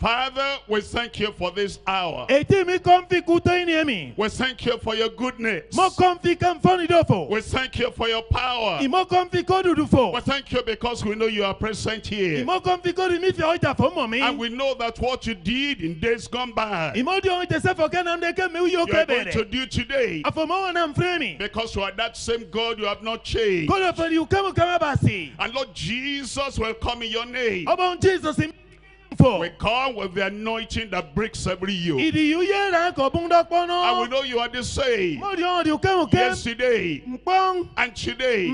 utaba nkpɔ mɛ di Father, we thank you for this hour. eti mi kɔnfi kuto yi ni mi We thank you for your goodness. mɔ kɔnfi kan fɔni do fo We thank you for your power. ìmɔ kɔnfi ko dudu fo We thank you because we know you are present here. ìmɔ kɔnfi ko di mi fɛ ɔjà fɔ mɔ mi And we know that what you did in days gone by, ìmɔ di ɔn tɛsɛ fɔ kɛnɛ de kɛ mi yóò you are going to do today. àfɔmɔ wọn náà fẹ́ mi Because you are that same God, you have not changed. kó lè fẹ́ di kẹ́mu kẹ́mẹ́ bá sí And Lord Jesus will come in your name. Ọmọ jesus mi fọ We come with the anointing that breaks every yoke. ìdí yìí yé rẹ̀ kọ́ bún dọ́pọ́ And we know you are the same. Mo di ɔn di kẹ́mu kẹ́ yesterday and today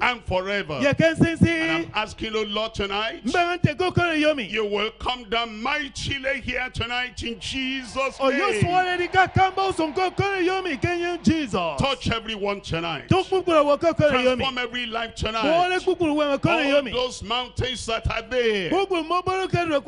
and forever. And I'm asking, oh Lord, tonight, n bẹ ń tẹ kó kéré yọ mi. you will come down mightily here tonight in Jesus' ọ̀yọ́ name. sọ̀rọ̀ di ká kánbó sùn kó kéré yọ mi kẹ́yìn jesus. Touch everyone tonight. tó kúkúrú wọ kó kéré yọ mi. Transform every life tonight. lé kúkúrú wẹ̀ kéré yọ All those mountains that are there,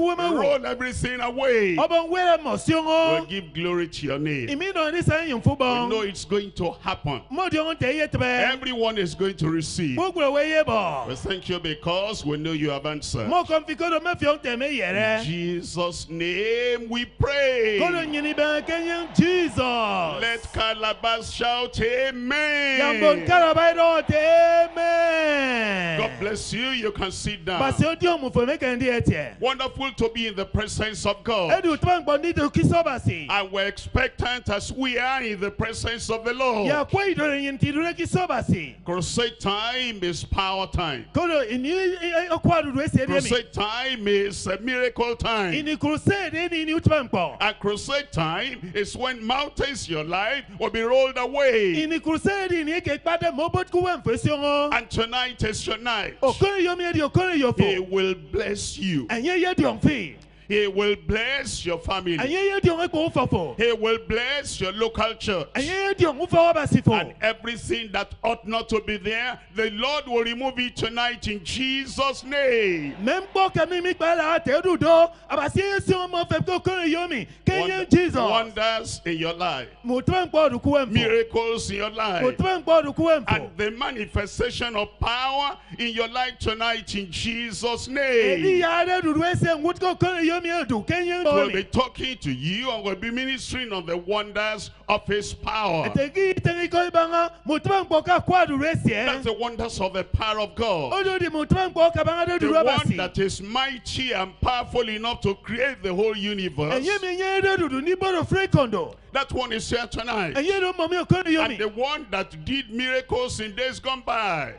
kúkúrú mọ́ bọ́lú kéré kú wẹ́ roll everything away. ọmọ wẹ́rẹ́ mọ̀ sí We'll give glory to your name. ìmí náà ní sẹ́yìn fún We know it's going to happen. mo di ɔn tẹ yé tẹbẹ Everyone is going to receive. wẹ́ yé bọ̀. We thank you because we know you have answered. mo kàn fi kódò mẹ́fì ọ̀hún tẹ̀mí In. Jesus' name we pray. kódò nyini bẹ́ẹ̀ kẹ́yìn jesus. Let Calabar shout amen. yàgò nkáraba yìí dọ̀ tẹ́ mẹ́. God bless you. You can sit down. bàtí ó di ọmọ fún mi kàn di ẹ tiẹ̀. Wonderful to be in the presence of God. edu tó bá ń gbọ́ ní ìdòkí sọ́ba sí. And we're expectant as we are in the presence of the Lord. yà kó ìdòrò yìí ti dúró kí sọ́ba sí. Crusade time is power time. kódò ìní ọkọ̀ àdúró ẹsẹ̀ ẹ̀dẹ́ mi. Crusade time is a miracle time. ìní crusade ní ìní tó bá ń gbọ́. And crusade time is when mountains in your life will be rolled away. ìní crusade ní èké padà mọ́ bó kú wẹ̀ ń fèsì wọn. And tonight is your night. òkèrè yomi ẹ̀dí òkèrè He will bless you. Ẹ̀yẹ́ yẹ́ di ọ̀nfìn. He will bless your family. ẹ̀yẹ́ yẹ́ di ọ̀hún ẹ̀kọ́ fọ̀fọ̀. He will bless your local church. ẹ̀yẹ́ yẹ́ di ọ̀hún fọwọ́ bá sí fọ̀. And everything that ought not to be there, the Lord will remove it tonight in Jesus' name. mẹ́ńgbọ́ kẹ́mi mi gbà la tẹ́dù dọ́ àbàsí ẹ̀sìn ọmọ fẹ́ kó kéré yomi kẹ́yẹ́ Wonder- Wonders in your life, mo tẹ́ ń gbọ́ ọdún kú ẹ̀ ń fò. miracles in your life, tẹ́ ń gbọ́ ọdún kú ẹ̀ ń fò. and the manifestation of power in your life tonight in Jesus' name. Yà á dẹ́ dùdú ẹsẹ̀ ń wọ́n kó kéré yomi ẹ̀dùn kẹ́yẹ́ We'll be talking to you and we'll be ministering on the wonders of His power. ẹ̀tẹ̀kí tẹ̀lé kọ́ ibà ńlá mo tẹ́ ń gbọ́ ká kó àdúró That's the wonders of the power of God. ó dún di mo tẹ́ ń gbọ́ kaba ńlá The one that is mighty and powerful enough to create the whole universe. ẹ̀yẹ́ mi yẹ́ dẹ́ dùdú ní bọ́dọ̀ fúrẹ́ kọ̀ndọ̀. That one is here tonight. ẹ̀yẹ́ ló mọ̀ mí ò kéré yomi. And the one that did miracles in days gone by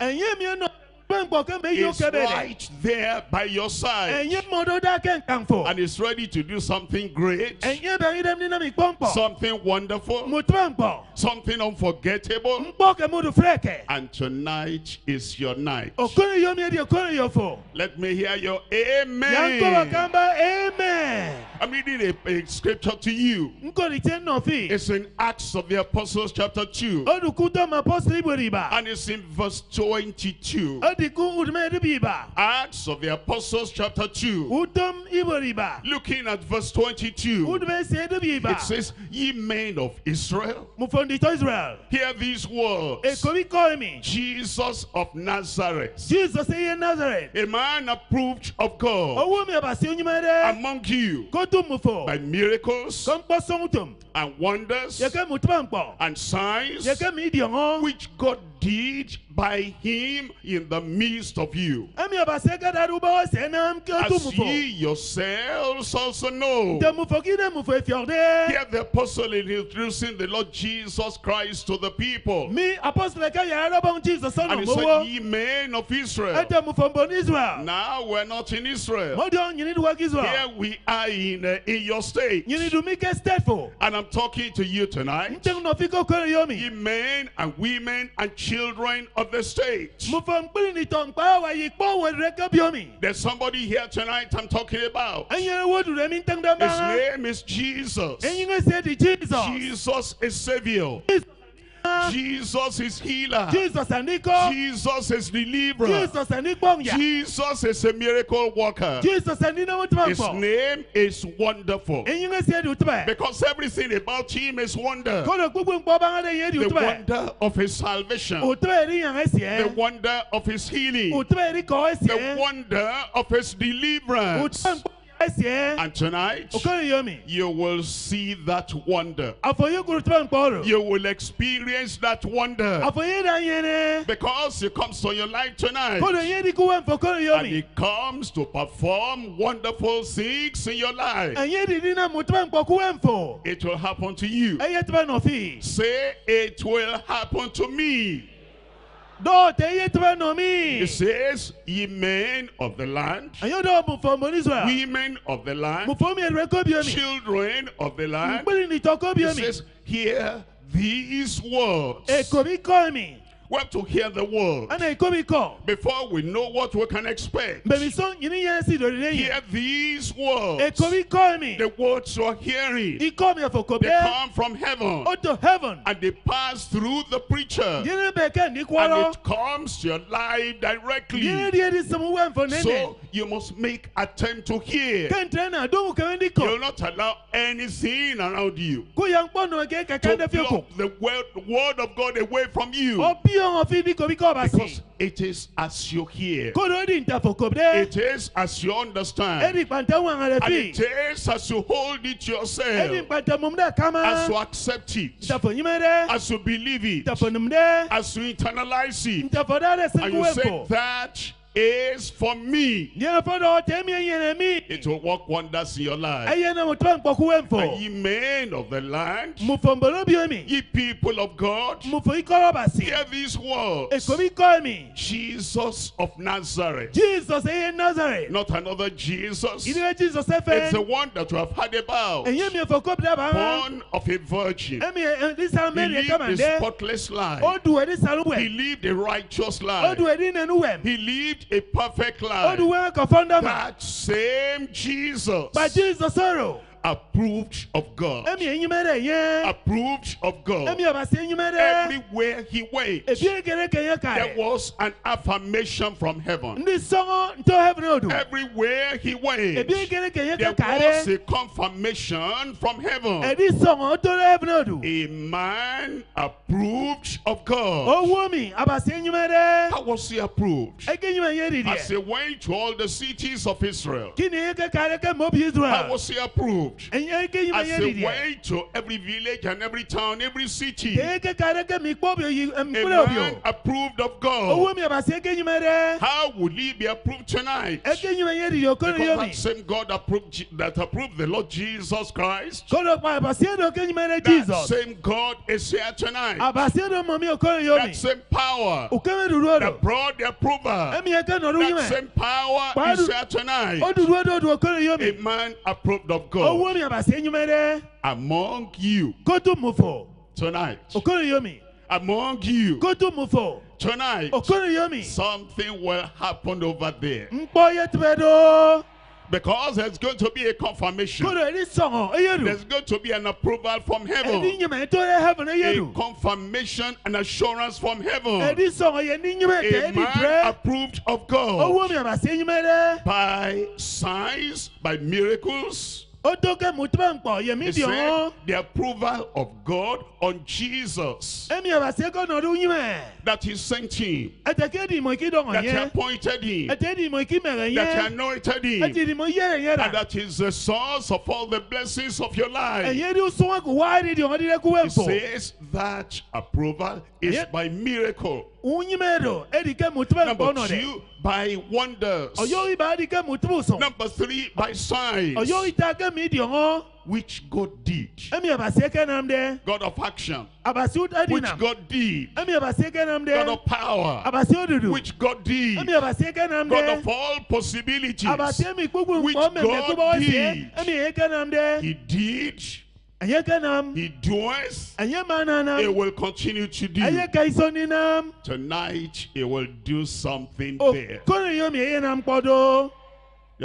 ẹ̀yẹ́ mi ẹ̀ nọ tẹ́ ń gbọ́ kẹ́mi yóò is right there by your side ẹ̀yẹ́ mọ̀dọ́ dákẹ́ nǹkan fò. and is ready to do something great, ẹ̀yẹ́ bẹ̀rẹ̀ dẹ́m nínú mi pọ́npọ̀. something wonderful, mo tẹ́ ń gbọ́. something unforgettable. ń gbọ́ kẹ́ mo dùn fúrẹ́kẹ̀. And tonight is your night. okoro yomi edi okoro yofo. Let me hear your amen. amen. I'm reading a, a scripture to you. nkori tẹ nọfi. It's in Acts of the Apostles, chapter 2, olùkútọ́ ma pọ́sìlì ìbòrì ibà. and it's in verse 22. Odìkú udumẹ ẹdínbí ibà. Acts of the Apostles, chapter 2, udom ìbòrì ibà. looking at verse 22. udumẹ ẹsẹ ẹdínbí ibà. It says, Ye men of Israel, hear these words èkó bí kọ́ mi. Jesus of Nazareth, jesus a man approved of God owó mi àbàsí onyúmọ̀ dẹ́. among you kó tún mu fò. by miracles kó ń pọ́ and wonders yẹ́kẹ́ mu tó bá ń pọ̀. and signs yẹ́kẹ́ mi ìdí ọ̀hún. which God did by him in the midst of you. ẹ̀mi àbàsí ẹ̀gẹ́dà dùbọ̀ ọ̀sẹ̀ náà kí ó tún mu As ye yourselves also know. tẹ̀ mu fò kí dẹ̀ mu fò èfìọ̀ dẹ́. Here the apostle is introducing the Lord Jesus Christ to the people. mi apostole ka yàrá lọ́bọ̀n jesus And he said, Ye men of Israel. ẹ̀jẹ̀ mu fọ̀nbọ̀ israel Now we're not in Israel. mọ́jọ́ yìnyín ní wákì Here israel we are in, uh, in your state. yìnyín dùn mí kẹ́ state fò And I'm talking to you tonight, ntɛn nɔfi ko kɔn yɔ mi. ye men and women and children of the state. mo fɔ nkpiri ni tɔ nkpa wa yi kpɔ wɔ rɛ kɛ biɔ mi. There's somebody here tonight I'm talking about. an yɛrɛ wo du rɛ mi ntɛn dɛ His name is Jesus. an yi ka se di jesus. Jesus is Savior. Jesus is healer. jesus ani kɔ. Jesus is deliverer. jesus ani gbɔnya. Jesus is a miracle worker. jesus na mo tuma His name is wonderful. an yi se di utubɛ. Because everything about him is wonder. kɔnɔ gbogbo nkpɔ bá ń The wonder of his salvation. yɛrɛ yàn The wonder of his healing. yɛrɛ kɔ The wonder of his deliverance. utubɛ nkpɔ ɛsɛ. And tonight, o kɔn yɔ mi. you will see that wonder. afɔyi kuru utubɛ nkpɔ ro. You will experience that wonder. afɔyi da yɛrɛ. Because he comes to your life tonight. kɔnɔ yɛ di ko wɛn fɔ kɔn yɔ And he comes to perform wonderful things in your life. an yɛ di di na mo tuma nkpɔ ko wɛn fɔ. It will happen to you. ɛyɛ tuma nɔfi. Say, it will happen to me. It says, ye men of the land, an yɛ dɔw mun fɔ mɔni sɔrɔ. women of the land, mun fɔ mi yɛrɛ ko biɔ mi. children of the land. nkpiri ni tɔ ko It says, hear these words. Èkó mi kọ́ mi. We have to hear the word ɛna èkó mi kọ́. before we know what we can expect. bẹ̀mí sọ yìnyín yẹn sì lórí lẹ́yìn. Hear these words. èkó mi kọ́ mi. The words you are hearing, ikọ́ mi ẹ̀fọ́ kò they come from heaven heaven. and they pass through the preacher yìnyín bẹ̀ kẹ́ ní and it comes to your life directly. yìnyín díẹ̀ di sọmú wẹ̀ fún nẹ́nẹ̀. So you must make attempt to hear. kẹ́ntẹ́ náà dóhùn kẹ́mẹ́ ní You will not allow anything around you kó yan kpọ́ nù kẹ́ kẹ́kẹ́ to block the word, word of God away from you. Ọ bí ọ̀hún fi ní kò bí kọ́ bá Because it is as you hear, kó ló di ntàfọ̀ kò bẹ́ẹ̀. it is as you understand, ẹ̀rí pàǹtẹ́ wọn àrẹ and it is as you hold it yourself, pàǹtẹ́ mọ̀mú dẹ́ kama. as you accept it, ntàfọ̀ yín mẹ́ dẹ́. as you believe it, as you internalize it, ntàfọ̀ dẹ́ dẹ́ and you say. That is for me. It will work wonders in your life. And ye men of the land, ye people of God, hear these words. Jesus of Nazareth. jesus nazareth. Not another Jesus. It's the one that you have heard about. Born of a virgin. He lived a spotless life. He lived a righteous life. He lived a perfect life. dùn wẹ́wẹ́ kọ̀ fọ́ndà. That same Jesus By jesus sọ̀rọ̀. approved of God. ẹ̀mi ẹ̀yin mẹ́rẹ̀ yẹn. Approved of God. ọ̀bàṣẹ́ ẹ̀yin mẹ́rẹ̀. Everywhere he went, èbí egere kẹ̀yẹ there was an affirmation from heaven. ndí sọ́ngọ́ ntọ́ heaven odò. Everywhere he went, èbí egere kẹ̀yẹ there was a confirmation from heaven. ẹ̀dí sọ̀ngọ́ tó lé heaven. A man approved of God. Owó mi àbàṣẹ́ ẹ̀yin mẹ́rẹ̀. How was he approved? ẹ̀kẹ́ yín mẹ́ yé dìde. As he went to all the cities of Israel. kí ni ẹ̀kẹ́ kàrẹ̀ kẹ́ mọ́ bí How was he approved? As he went to every village and every town, every city. ẹ̀kẹ́ kàrẹ̀ kẹ́ mi kpọ́ bí oyi A man approved of God. mi àbàṣẹ́ ẹ̀kẹ́ yín mẹ́rẹ̀. How will he be approved tonight? ẹ̀kẹ́ yín mẹ́ yé dìde okòrò Because that same God approved, that approved the Lord Jesus Christ. kọ́dọ̀ pa àbàṣẹ́ ẹ̀dọ̀ kẹ́ yín mẹ́rẹ̀ That same God is here tonight. àbàṣẹ́ ẹ̀dọ̀ mọ̀ mi okòrò yóò mi. That same power òkèmẹ́ dùdú ọ̀dọ̀. that the approval. yín That same power is here tonight. ó dùdú ọ̀dọ̀ ọ̀dọ̀ okòrò yóò mi. A man approved of owó God mi mẹ́rẹ̀. among you kótó mu fọ̀. tonight. okòrò yóò mi. Among you kótó mu fọ̀. tonight. okòrò yóò mi. Something will happen over there. nkpọ́ yẹ tibẹ̀ dọ́. Because there's going to be a confirmation. kódò ẹni sọ̀ngọ̀ eyé dù. There's going to be an approval from heaven. nyìmẹ̀ tó yẹ heaven eyé A confirmation and assurance from heaven. ẹni sọ̀ngọ̀ yẹ ní nyìmẹ̀ tẹ̀ A man approved of God mi àbàṣẹ́ ẹ̀yin mẹ́rẹ̀. by signs, by miracles. Ó tó kẹ́ mu tibẹ̀ nkpọ̀ yẹ mi He said the approval of God on Jesus. Ẹ̀mi àbàṣẹ́ kọ́ nọ̀dún nyìmẹ̀. that he sent him, ẹ̀tẹ̀ kẹ́ di ìmọ̀ kí dọ̀ngọ̀ that he appointed him, ẹ̀tẹ̀ di ìmọ̀ kí mẹ̀rẹ̀ that he anointed him, di ìmọ̀ yẹ̀rẹ̀ yẹn and that is the source of all the blessings of your life. ẹ̀yẹ́ di sọ́wọ́n kò wá di ọ̀hún dídẹ́ kú wẹ̀ He says that approval is by miracle. Unyime do edi ke mutube Number two, by wonders. Oyo iba di ke mutubu so. Number three, by signs, Oyo ita ke mi di ongo. which God did. Emi abase ke nam de. God of action, Abase uta di which. God did. Emi abase ke nam God of power, which God did. Emi abase ke nam God of all possibilities. Abase mi kuku Which mpo me me God did. Emi ke nam de. He did ɛnyɛ ka nam He doeth, ɛnyɛ ma na he will continue to do. ɛnyɛ ka iso ni nam Tonight, he will do something oh, there. kɔnɔ yɔ mi ɛyɛ nam kpɔdo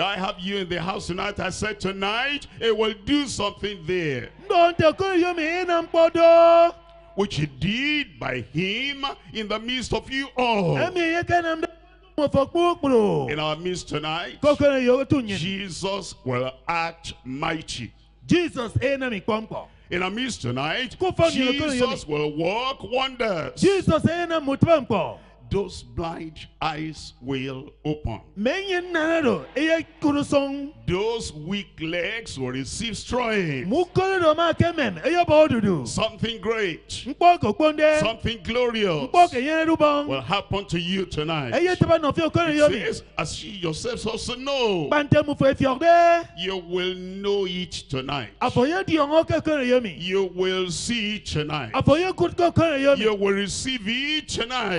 I have you in the house tonight. I said tonight, he will do something there. ndɔ ntɛ kɔnɔ yɔ mi ɛyɛ nam kpɔdo Which he did by him in the midst of you all. ɛmi ɛyɛ ka nam dɛ mo fɔ kpokporo In our midst tonight, kɔkɔnɔ yɔ tu nyɛ Jesus will act mighty. Jesus In our midst tonight, Go find your- go your- Jesus will work wonders. jesus mutuma nkpɔ Those blind eyes will open. mɛ n yɛ nana do ɛyɛ kurusɔn Those weak legs will receive strength. mu kɔnɔ do ma kɛ mɛm ɛyɛ bɔ dudu Something great, nkpɔ kɔkpɔn dɛ something glorious nkpɔ kɛyɛ du bɔn will happen to you tonight. ɛyɛ tɛbɛ nɔfɛ kɔnɔ yɔ mi Says, as you yourselves also know, kpantɛ mu fɛ fiɔg dɛ you will know it tonight. afɔyɛ diɔngɔ kɛ kɔnɔ yɔ mi You will see it tonight. afɔyɛ kutukɔ kɔnɔ yɔ mi You will receive it tonight.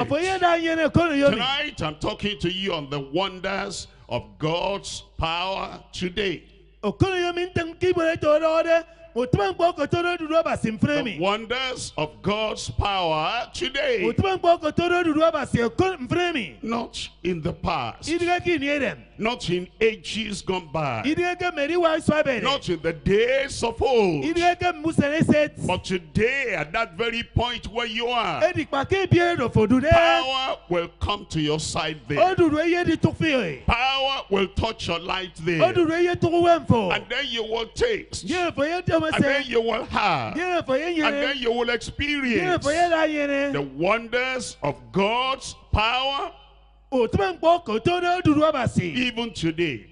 Afɔyɛ da yɛnɛ kɔnɔ yɔ mi Tonight, I'm talking to you on the wonders of God's power today. O kɔnɔ yɔ mi ntɛn kibere tɔ dɔ dɛ o tɛbɛ nkpɔ kɔtɔ dɔ dudu aba si nfere The wonders of God's power today. o tɛbɛ nkpɔ kɔtɔ dɔ dudu aba si kɔ nfere mi. Not in the past, idigɛ k'i nie dɛm not in ages gone by, idigɛ kɛ mɛri wa sɔ bɛ dɛ not in the days of old, idigɛ kɛ musɛnɛ sɛt but today, at that very point where you are, edi kpa ke bie do fo du power will come to your side there. dudu eye di tufi ye Power will touch your light o there. dudu eye tugu wɛn fo And then you will taste. Yɛrɛ fɔ ye tɛmɛ And then you will have. And then you will experience fɔ ye la yɛrɛ the wonders of God's power o tɛmɛ nkpɔ kɔtɔ dɔ dudu aba si even today.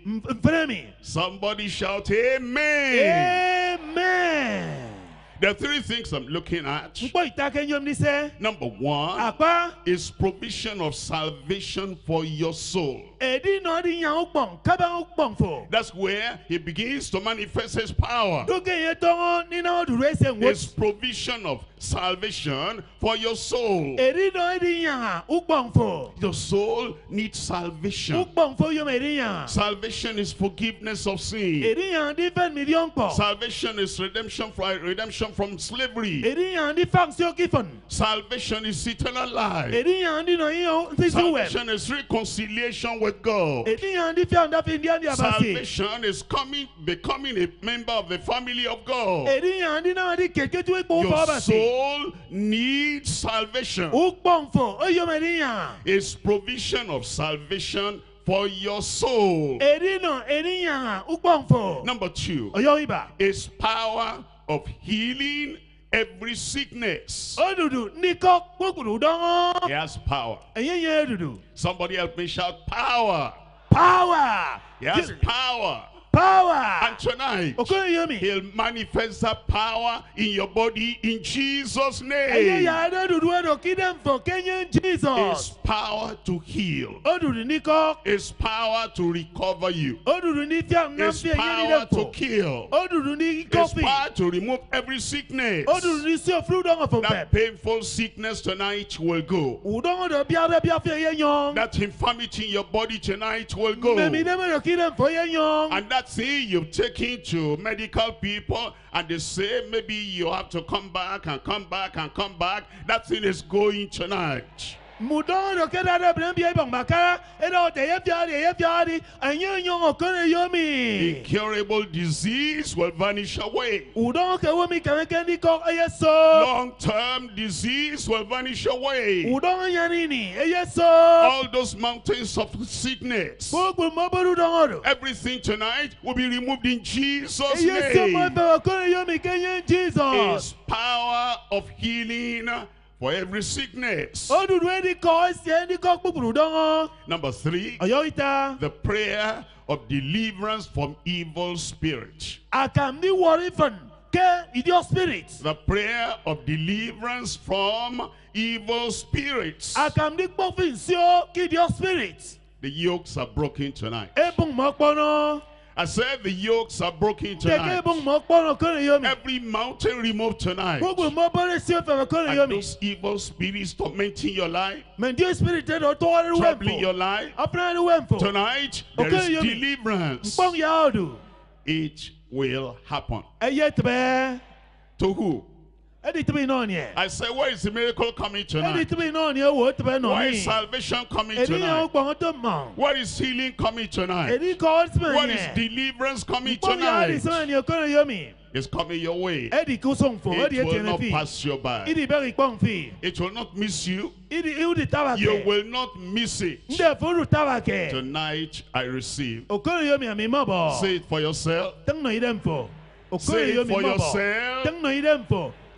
Somebody shout, Amen. amen There are three things I'm looking at. nkpɔ ita kɛ nyɔm ni sɛ Number one is provision of salvation for your soul. edi na ɔdi yan o gbɔn kaba o gbɔn fo That's where he begins to manifest his power. lókè yẹn tɔngɔ nínú dudu ẹsẹ̀ ń His provision of salvation for your soul. edi na ɔdi yan o gbɔn fo Your soul needs salvation. gbɔn fo yom edi yan Salvation is forgiveness of sin. edi yan di fɛn mi di ɔn kpɔ Salvation is redemption from redemption from slavery. edi yan di fang si o ki fɔn Salvation is eternal life. edi yan di nɔ yin o sisi wɛ Salvation is reconciliation with God. edi yan di fɛn dafi di yan di abasi Salvation is coming, becoming a member of the family of God. edi yan di na di keke tu ekpo fɔ Your abasi soul needs salvation. o gbɔn fo o yom edi yan Is provision of salvation for your soul. edi na edi yan o gbɔn fo Number two is power of healing every sickness. o dudu nikɔ kpokuru He has power. ɛyɛ yɛ dudu Somebody help me shout power. power He has power. Power And tonight, yomi He'll manifest that power in your body in Jesus' name. yaade dudu ɛdɔ kidɛm fɔ kenye His power to heal. o dudu nikɔ His power to recover you. o dudu ni His power to kill. o dudu ni His power to remove every sickness. o dudu ni si ofuru dɔngɔ fɔ That painful sickness tonight will go. o dɔngɔ dɔ biara bia fia yɛ nyɔn That infirmity in your body tonight will go. mɛmi dɛmɛ dɔ kidɛm fɔ yɛ nyɔn And that thing you've taken to medical people and they say maybe you have to come back and come back and come back. That thing is going tonight. Mu dɔngɔ dɔ kɛ dada bɛn bia ibɔn makara ɛdɔ tɛ yɛ fia di yɛ fia di ɛnyɛ nyɔn ɔkɔne yomi Incurable disease will vanish away. o dɔngɔ kɛ womi kɛmɛ kɛ nikɔ ɛyɛ so Long-term disease will vanish away. o dɔngɔ yanni ni ɛyɛ so. All those mountains of sickness. gbogbo mọ́bọ́dún dánwó do. Everything tonight will be removed in Jesus' Eye sọ ma name. bẹ̀rẹ̀ kọ́ni yóò mi kẹ́yẹ́ Jesus. His power of healing for every sickness. Ó dùdú ẹni kọ́ ẹsẹ̀ ẹni kọ́ gbogbo dánwó. Number three, the prayer of deliverance from evil spirit. Àkàmní wọrí fún kẹ́ ìdíọ̀ spirit. The prayer of deliverance from evil spirits. Àkàmní gbọ́fìn sí ó kí ìdíọ̀ spirit. The yokes are broken tonight. Ebùn mọ́ pọ́nà. I said the yokes are broken tonight. ebùn mọ́ pọ́nà kọ́ni yóò mi. Every mountain removed tonight. Gbogbo mọ́bọ́dún sí ọ̀fẹ́ And those evil spirits tormenting your life, Mẹ̀ndíọ̀ spirit ẹ̀ dọ̀ tọ́wọ́rẹ́ wẹ̀ troubling your life. Ọ̀pẹ̀rẹ̀ wẹ̀ fò. Tonight, there is deliverance. Nkpọ́n yà ọ́ dùn. It will happen. To who? I said, where is the miracle coming tonight? tibi náà ni ɛwɔ tibi náà Where is salvation coming tonight? mɔ Where is healing coming tonight? Where is deliverance coming gbɔn yà ɛdi tonight? sɛbɛn ni ɛkɔnɔ yɛ mi It's coming your way. ɛdi kusɔn fo ɛdi It will not pass you by. ɛdi bɛ gbɔn fi It will not miss you. ɛdi ɛdi taba You will not miss it. ndé furu taba kɛ Tonight I receive. òkɔnɔ yɛ mi àmì mɔ bɔ Say it for yourself. tɛŋnɔ yi dɛ nfɔ Say it for yourself.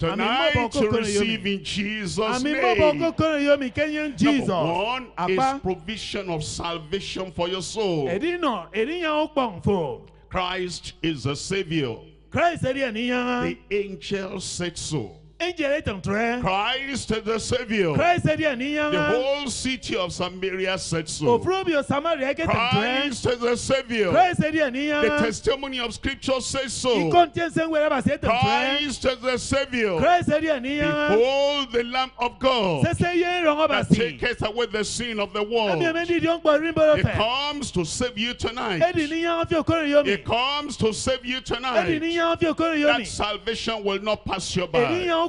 Tɛŋnɔ yi dɛ nfɔ àmì mɔ bɔ Tonight yɛ receive in Jesus' àmì mɔ bɔ name. kókòrò yɛ mi kɛnyɛ Number one is provision of salvation for your soul. ɛdi nɔ ɛdi yẹn ó gbɔn fo Christ is the Savior. christ ɛdi ɛni yẹn The angel said so. Christ is the Savior. christ ɛdi ɛni The whole city of Samaria said so. òfurufú bi samaria ɛkɛ tɛntɛrɛ Christ is the Savior. christ ɛdi ɛni The testimony of Scripture says so. ìkɔntɛnsɛn wɛrɛ bá se tɛntɛrɛ Christ is the Savior. christ ɛdi ɛni yẹn Behold the Lamb of God sɛsɛ yɛn rɔngɔ bá that taketh away the sin of the world. ɛmɛ di diɔn gbɔ rin bɔlɔ It comes to save you tonight. ɛdi ni yẹn fi òkòrò yọ mi It comes to save you tonight. ni yẹn fi òkòrò yọ mi That salvation will not pass you by.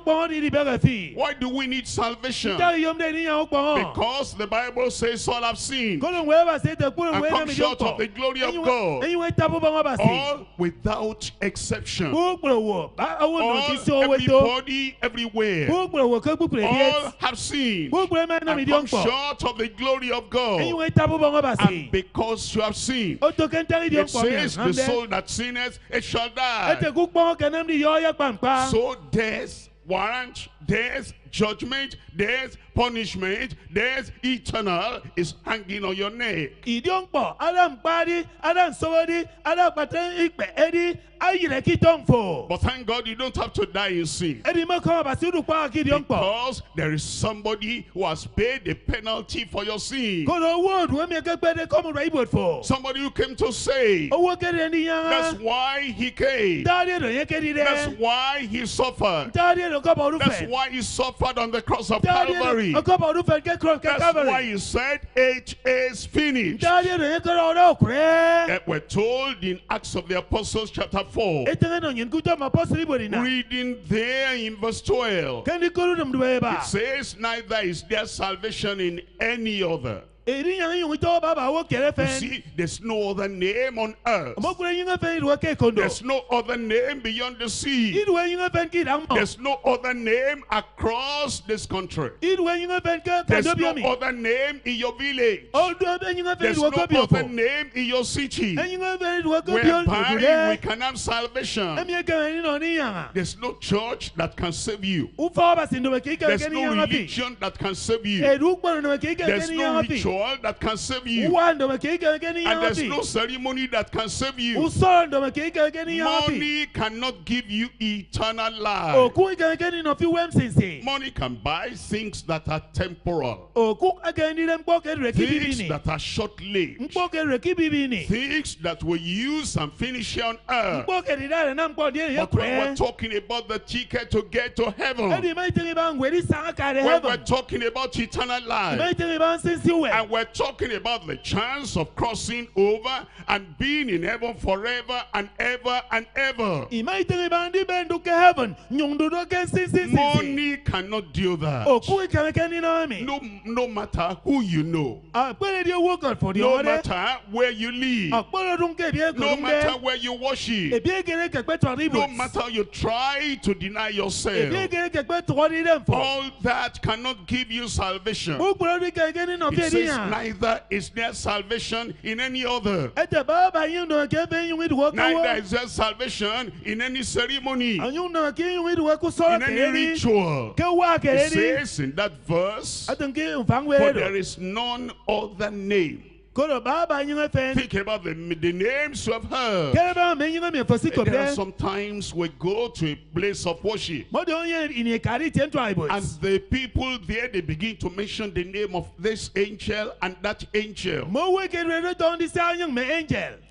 Yẹn gbɔn di di bɛrɛ fi Why do we need salvation? níta yom de ni yẹn gbɔn Because the Bible says all have seen kóló wɛrɛ bá se tɛ kúrò and come short of the glory of God. wɛ tabu bɔ wọn bá si All without exception. gbogbo wɔ bá awo nù All ti se owó tó. Everybody everywhere. gbogbo wɔ kó gbogbo All have seen gbogbo yɛ mɛ nà mi and come short of the glory of God. wɛ tabu bɔ wọn bá si And because you have seen, o tó kɛntɛri diɔn it says the soul that sinneth, it shall die. ɛtɛ kú kpɔn kɛnɛ mi yɔ ɔyɛ kpankpa So death, warrant, death, judgment, death, punishment, death, eternal is hanging on your neck. ìdiɔn kpɔ ala nkpari ala nsɔwɔdi ala kpatɛ ikpɛ ɛdi ayirɛ kitɔn fo But thank God you don't have to die in sin. ɛdi mɛ kɔn bá si du kpɔ aki diɔn kpɔ Because there is somebody who has paid the penalty for your sin. kólo owó òdùwẹ́ mi kẹ́kẹ́ de kọ́mu rẹ̀ ibò fo Somebody who came to say, owó kéde ni that's why he came. dáadé ló yẹ kéde That's why he suffered. dáadé ló kọ́ bọ̀ ọdún That's why he suffered on the cross of Calvary. ló kọ́ bọ̀ ọdún fẹ́ kékeré That's why he said, it is finished. dáadé ló yẹ kéde ọdún ọkùnrin Eh, We're told in Acts of the Apostles chapter 4, ètò náà yẹn kújọ́ ma pọ́sìlì bò nínà reading there in verse 12. kẹ́ni kúrú dùm dùbẹ̀ bá It says, neither is there salvation in any other. Èdè yẹn yìí tó bàbá owó kẹrẹ You see, there's no other name on earth. ọmọkùnrin yìí ń fẹ́ ìdúwẹ́ kéèkóndò There's no other name beyond the sea. ìdúwẹ́ yìí ń fẹ́ kí ìdá mọ̀ There's no other name across this country. ìdúwẹ́ yìí ń fẹ́ kí There's no other name in your village. ọdún ẹbẹ yìí ń fẹ́ There's no other name in your city ẹ̀yìn ń fẹ́ ìdúwẹ́ whereby we can have salvation. ẹ̀mí ẹ̀kẹ́ ẹ̀yìn náà níyàn There's no church that can save you. ufa basi ndo kike There's no religion that can save you. edu kpɔn ndo kike There's no pi ritual that can save you. wa ndo kike keni And there's no ceremony that can save you. usɔrɔ ndo kike keni yanga pi Money cannot give you eternal life. oku kike keni no fi wɛm sinsin Money can buy things that are temporal, oku keni dɛ nkpɔ kɛ reki bibi things that are short lived, nkpɔ kɛ reki bibi ni things that will use and finish on earth. nkpɔ kɛ dida yɛrɛ na nkpɔ diɛ yɛ But when we're talking about the ticket to get to heaven, ɛdi ma itiri ba nweri sanga ka de when we're talking about eternal life, itiri ba sinsin wɛ and we're talking about the chance of crossing over and being in heaven forever and ever and ever, ima itiri ba ndi bɛ ndu kɛ heaven nyɔndodo kɛ sinsin sinsin money cannot do that. oku kike keni na mi No, no matter who you know, akpɛrɛ di owó kan fɔ di no matter where you live, ah, akpɔrɔ dun ke ebie no matter where you worship, ebie gere kɛkpɛ tɔri no matter you try to deny yourself, gere kɛkpɛ tɔri dɛ nfɔ all that cannot give you salvation. o kpɔrɔ di kɛkɛ ni It says, neither is there salvation in any other. ɛtɛ baba yin dɔn kɛ fɛn yin widi Neither is there salvation in any ceremony, anyi dɔn kɛ yin widi wɔku sɔrɔ in any ritual. It says in that verse, ɛtɛ nke nfan for there is none other name. Kolo baba yin fɛn Think about the, the names you have heard. kɛlɛ bɛ mɛ yin mi fɔsi ko There are sometimes we go to a place of worship. mɔdi o yɛ ìní kari tiɛ tó ayi And the people there, they begin to mention the name of this angel and that angel.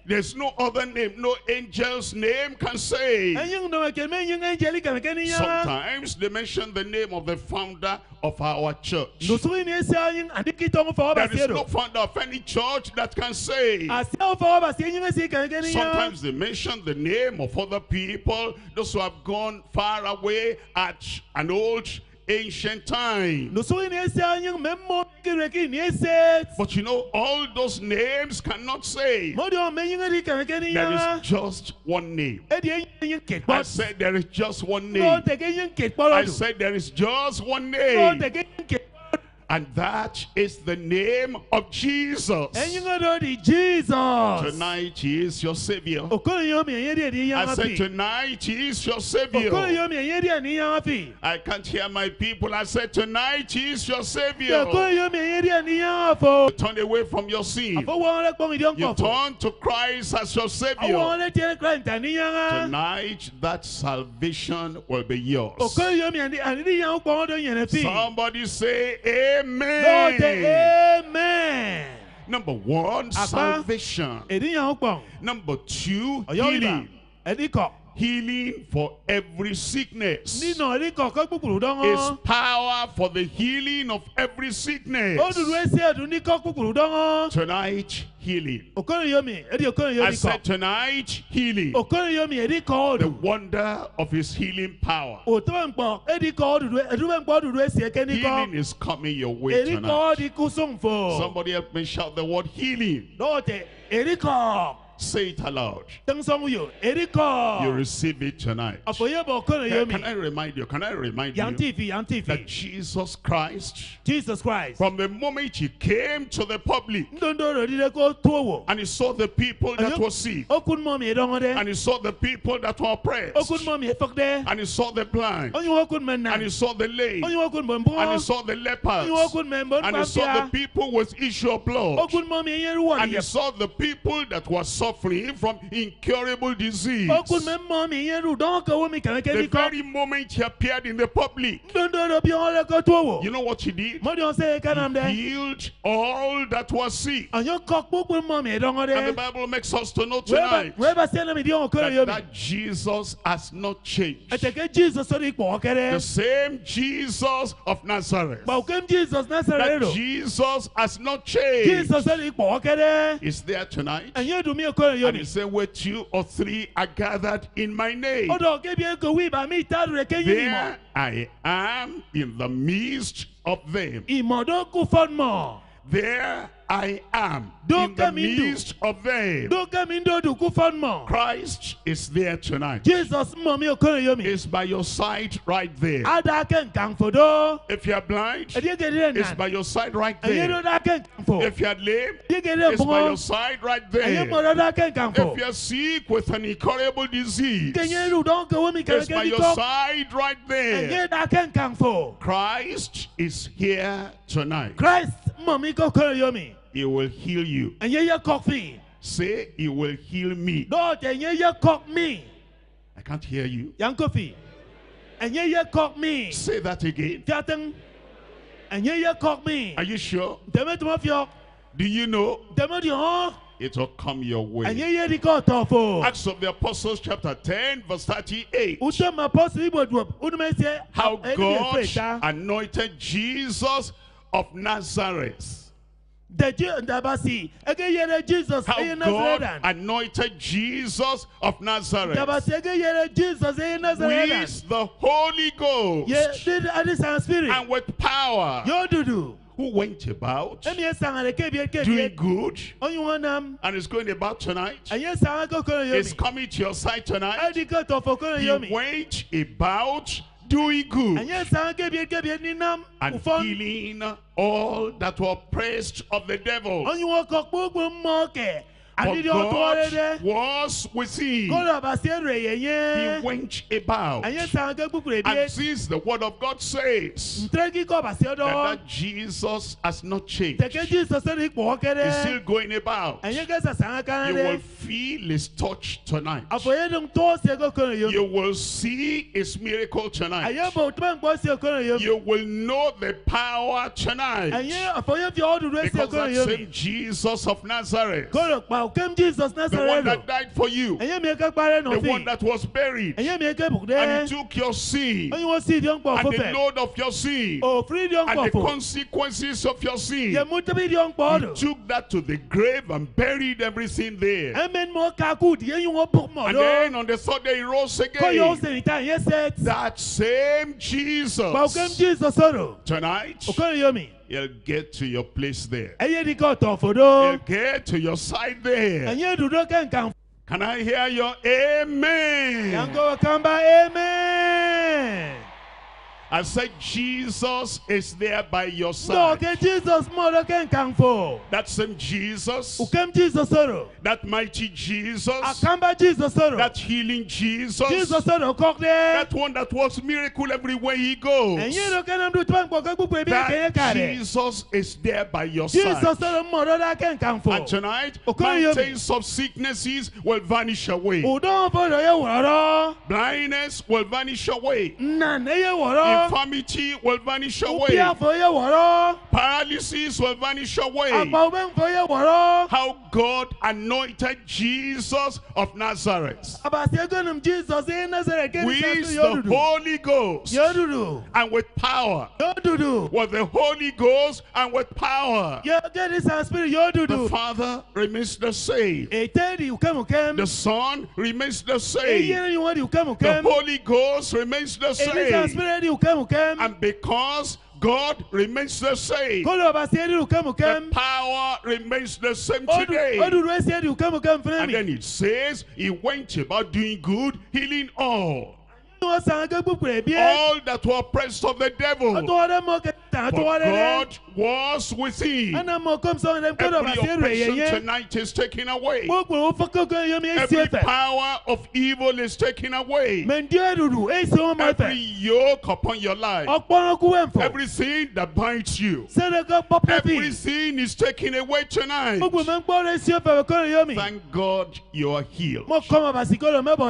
There's no other name, no angel's name can say. Sometimes they mention the name of the founder of our church. There is no founder of any church that can say. Sometimes they mention the name of other people, those who have gone far away at an old ancient time. No so ni esi anyin me mo ki re ki ni esi. But you know, all those names cannot say. Mo di o me nyin adi ka me ke ni There is just one name. E ke I said there is just one name. te ke nyin ke po I said there is just one name. And that is the name of Jesus. Enyin ado di Jesus. Tonight he is your savior. Okoro yo mi enye di di ya I said tonight he is your savior. yo mi enye di ni ya fi. I can't hear my people. I said tonight he is your savior. yo mi enye di ni ya fo. Turn away from your sin. Afọ wọn lẹ kpọ́n ìdí You turn to Christ as your savior. wọn lẹ tiẹ̀ kúrẹ́ ntà níyàrá. Tonight that salvation will be yours. Okoro yo mi ẹni àníní yẹn kpọ́n ọdún yẹn fi. Somebody say Lọ́ọ̀tẹ̀ amen. amen. Number one, salvation. Number two, healing. Healing for every sickness. Nínú ẹ̀dí kọ̀ kọ́ kúkúrú Is dánwó. power for the healing of every sickness. Ó dùdú ẹsẹ̀ ẹ̀dùn ní kọ́ kúkúrú dánwó. Tonight, healing. Okoro yo mi ẹ̀dí okoro yo I said tonight, healing. Okoro yo mi ẹ̀dí kọ́ The wonder of his healing power. Òtún bẹ̀ ń pọ̀ ẹ̀dí kọ́ ọdún ẹ̀dún bẹ̀ ń pọ̀ ọdún ẹsẹ̀ ẹ̀kẹ́ Healing is coming your way tonight. kọ́ ọdún kú. Somebody help me shout the word healing. Èdí kọ̀. Say it aloud. You receive it tonight. Àfọyébọ̀ okoro yo mi. Can I remind you? Can I remind you that Jesus Christ, Jesus Christ. from the moment he came to the public Ndondo rẹ̀ dídé kó tó wò. and he saw the people that were sick, Ó kún mọ́ mi dánwó dẹ́. and he saw the people that were oppressed, Ó kún mọ́ mi fọ́k dẹ́. and he saw the blind, Ó yín wọ́n kún mẹ́ and he saw the lame, Ó yín wọ́n kún mẹ́ and he saw the lepers, yín wọ́n kún and he saw the people with issue of blood, kún mọ́ mi yẹn wọ̀ and he saw the people that were suffering from incurable disease. Ó kún mẹ́ mọ́ mi yẹn rú dánwó kan wọ́n mi kàwé The kẹ́ ní kọ́. very moment he appeared in the public, Ndondo rẹ̀ bí wọ́n lẹ́ kó tó wò. you know what he did? Mọ́dí wọn sẹ́yìn kánám dẹ́. Healed all that was sick. Àyàn kọ́ kpókpó mọ́ mi dánwó And the. Bible makes us to know tonight Wẹ́ẹ́ bá sẹ́yìn mi di ọ̀hún kọ́rọ̀ yóò that, that Jesus has not changed. Ẹ̀tẹ̀kẹ́ Jesus sọ́dọ̀ ipò The same Jesus of Nazareth. Jesus náà sẹ́rẹ̀ That. Jesus has not changed. Jesus sọ́dọ̀ ipò ọ̀kẹ́rẹ́. Is there tonight? Ẹ̀yin ẹ̀dùn mi kọ́rọ̀ yóò And he said, where two or three are gathered in my name. Ọ̀dọ̀ kébí ẹ̀kọ́ wí ìbá mi ìtàdù rẹ̀ kẹ́yìn ìmọ̀. There I am in the midst of them. Ìmọ̀dọ́ kú fọ́nmọ̀. There I am Don't in the midst of them. Dókè mi ń dòdù kú fọ́nmọ̀. Christ is there tonight. Jesus mọ̀ mi kọ́rọ̀. Is by your side right there. If you are blind, it's by your side right there. dákẹ́ nkànfọ̀. If you are lame, it's by your side right there. nkànfọ̀. If you are sick with an incurable disease, Kẹ̀yẹ́ rú dánwó wọ́n mi it's by your side right there. Ẹ̀yẹ́ dákẹ́ nkànfọ̀. Christ is here tonight. Christ mi kọ́ kọ́rọ̀ yóò mi. He will heal you. Ẹ̀yẹ́ yẹ kọ́ fi. Say, He will heal me. Dọ́ọ̀tẹ̀ ẹ̀yẹ́ yẹ kọ́ mi. I can't hear you. Yankó fi. Ẹ̀yẹ́ yẹ kọ́ mi. Say that again. Fiatẹ́n. Ẹ̀yẹ́ yẹ kọ́ mi. Are you sure? Do you know it will come your way? Ẹ̀yẹ́ yẹ di kọ́ tọ̀ fò. Acts of the Apostles, chapter 10, verse 38. Uche ma pọ́sì ìbò dùn. Udumẹ̀sẹ̀. How God anointed Jesus of Nazareth. Dẹ̀jí ndàbàsì. Ẹgẹ́ yẹrẹ Jesus. How God anointed Jesus of Nazareth Ndàbàsì ẹgẹ́ yẹrẹ Jesus. Ẹyẹ Nazaredan. with the Holy Ghost Yẹ dídí Adisan spirit. and with power, who went about Ẹni yẹ sàn àrẹ doing good Ọyún wọn nam. and is going about tonight. Ẹ̀yẹ sàn akókòrò yóò Is mi. coming to your side tonight. Ẹ̀dí kò tọ̀ fò kòrò He went about doing good Ẹ̀yẹ sàn kébìé kébìé ní nam. and healing all that were oppressed of the devil. Ọyún wọn kọ gbogbo mọ́ kẹ̀. For Àdídí ọtọ́ God was with him. Kọ́lọ̀ àbàsí èrè yẹn He went about. Ẹ̀yẹ sàn kẹ́ gbúgbùrè And since the word of God says Ntẹ́rẹ́gì kọ́ àbàsí that, that Jesus has not changed, Tẹ̀kẹ́ jí sọ́sẹ́rì ipò he's still going about. Ẹ̀yẹ kẹ́sà sàn kan You will feel his touch tonight. Àfọyẹ́dùn tó ṣe kókòrò yóò mi. You will see his miracle tonight. Ẹ̀yẹ bò tó ń gbọ́ sí kókòrò yóò mi. You will know the power tonight. Ẹ̀yẹ àfọyẹ́ fi ọdún rẹ̀ sí Because that same Jesus of Nazareth Kọ́lọ̀ pa Wow, come Jesus the one that died for you, Ẹ̀yẹ́ mi ẹ̀ka parẹ́ nà the one that was buried, Ẹ̀yẹ́ mi ẹ̀ka and he took your sin. Ẹ̀yin wọ́n sì di ọ̀npọ̀ and the load of your sin. Oh, di and the consequences of your sin. Yẹ mú tẹ́bí di He took that to the grave and buried everything there. Ẹ̀mẹ́ ni mo ka kú di ẹ̀yin wọ́n bọ̀ mọ̀ And then on the third day he rose again. sẹ̀yìn tá ẹ̀yẹ́ sẹ́t. That same Jesus. Jesus tonight Òkèrè yóò mi. He'll get to your place there. He'll get to your side there. Ẹ̀yẹ́ dùdú kẹ́ǹkà. Can I hear your amen? Amen. I said Jesus is there by your side. kẹ́ Jesus mọ̀ lọ kẹ́ǹkà fò. That same Jesus, Òkèm Jesus sọ̀rọ̀. that mighty Jesus, Àkàmbá Jesus sọ̀rọ̀. that healing Jesus, Jesus sọ̀rọ̀ kọ́ dẹ́. that one that works miracle everywhere he goes. Ẹ̀yin ló kẹ́ nàmdú tí wọ́n gbọ́ kẹ́ gbogbo That. Jesus is there by your Jesus side. sọ̀rọ̀ mọ̀ lọ́dọ̀ kẹ́ǹkà fò. And tonight, mountains of sicknesses will vanish away. Òdò fọ̀dọ̀ yẹ wọ̀rọ̀. Blindness will vanish away. Infirmity will vanish away. Òbí àfọ̀ yẹ wọ̀rọ̀. Paralysis will vanish away. Àpà òbẹ́ nfọ̀ yẹ wọ̀rọ̀. How God anointed Jesus of Nazareth Àbàtì ẹgbẹ́num Jesus ẹ̀ Nazareth kẹ́ ní with the. Holy Ghost and with power. With the Holy Ghost and with power. Yóò kẹ́ ní sàn spirit yóò The. Father remains the same. Ètè di ukẹ́mukẹ́m. The Son remains the same. ni wọ́n di The. Holy Ghost remains the same. spirit di ukẹ́mukẹ́m. And because God remains the same, Kólú ọba sí ẹ̀ di the power remains the same today. dùdú ẹ̀ sí ẹ̀ di ukẹ́mukẹ́m fún And then it says, He went about doing good, healing all. All that were oppressed of the devil. But. God was with him. Every oppression tonight is taken away. Every power of evil is taken away. Every yoke upon your life. Everything that binds you. Everything is taken away tonight. Thank God you are healed.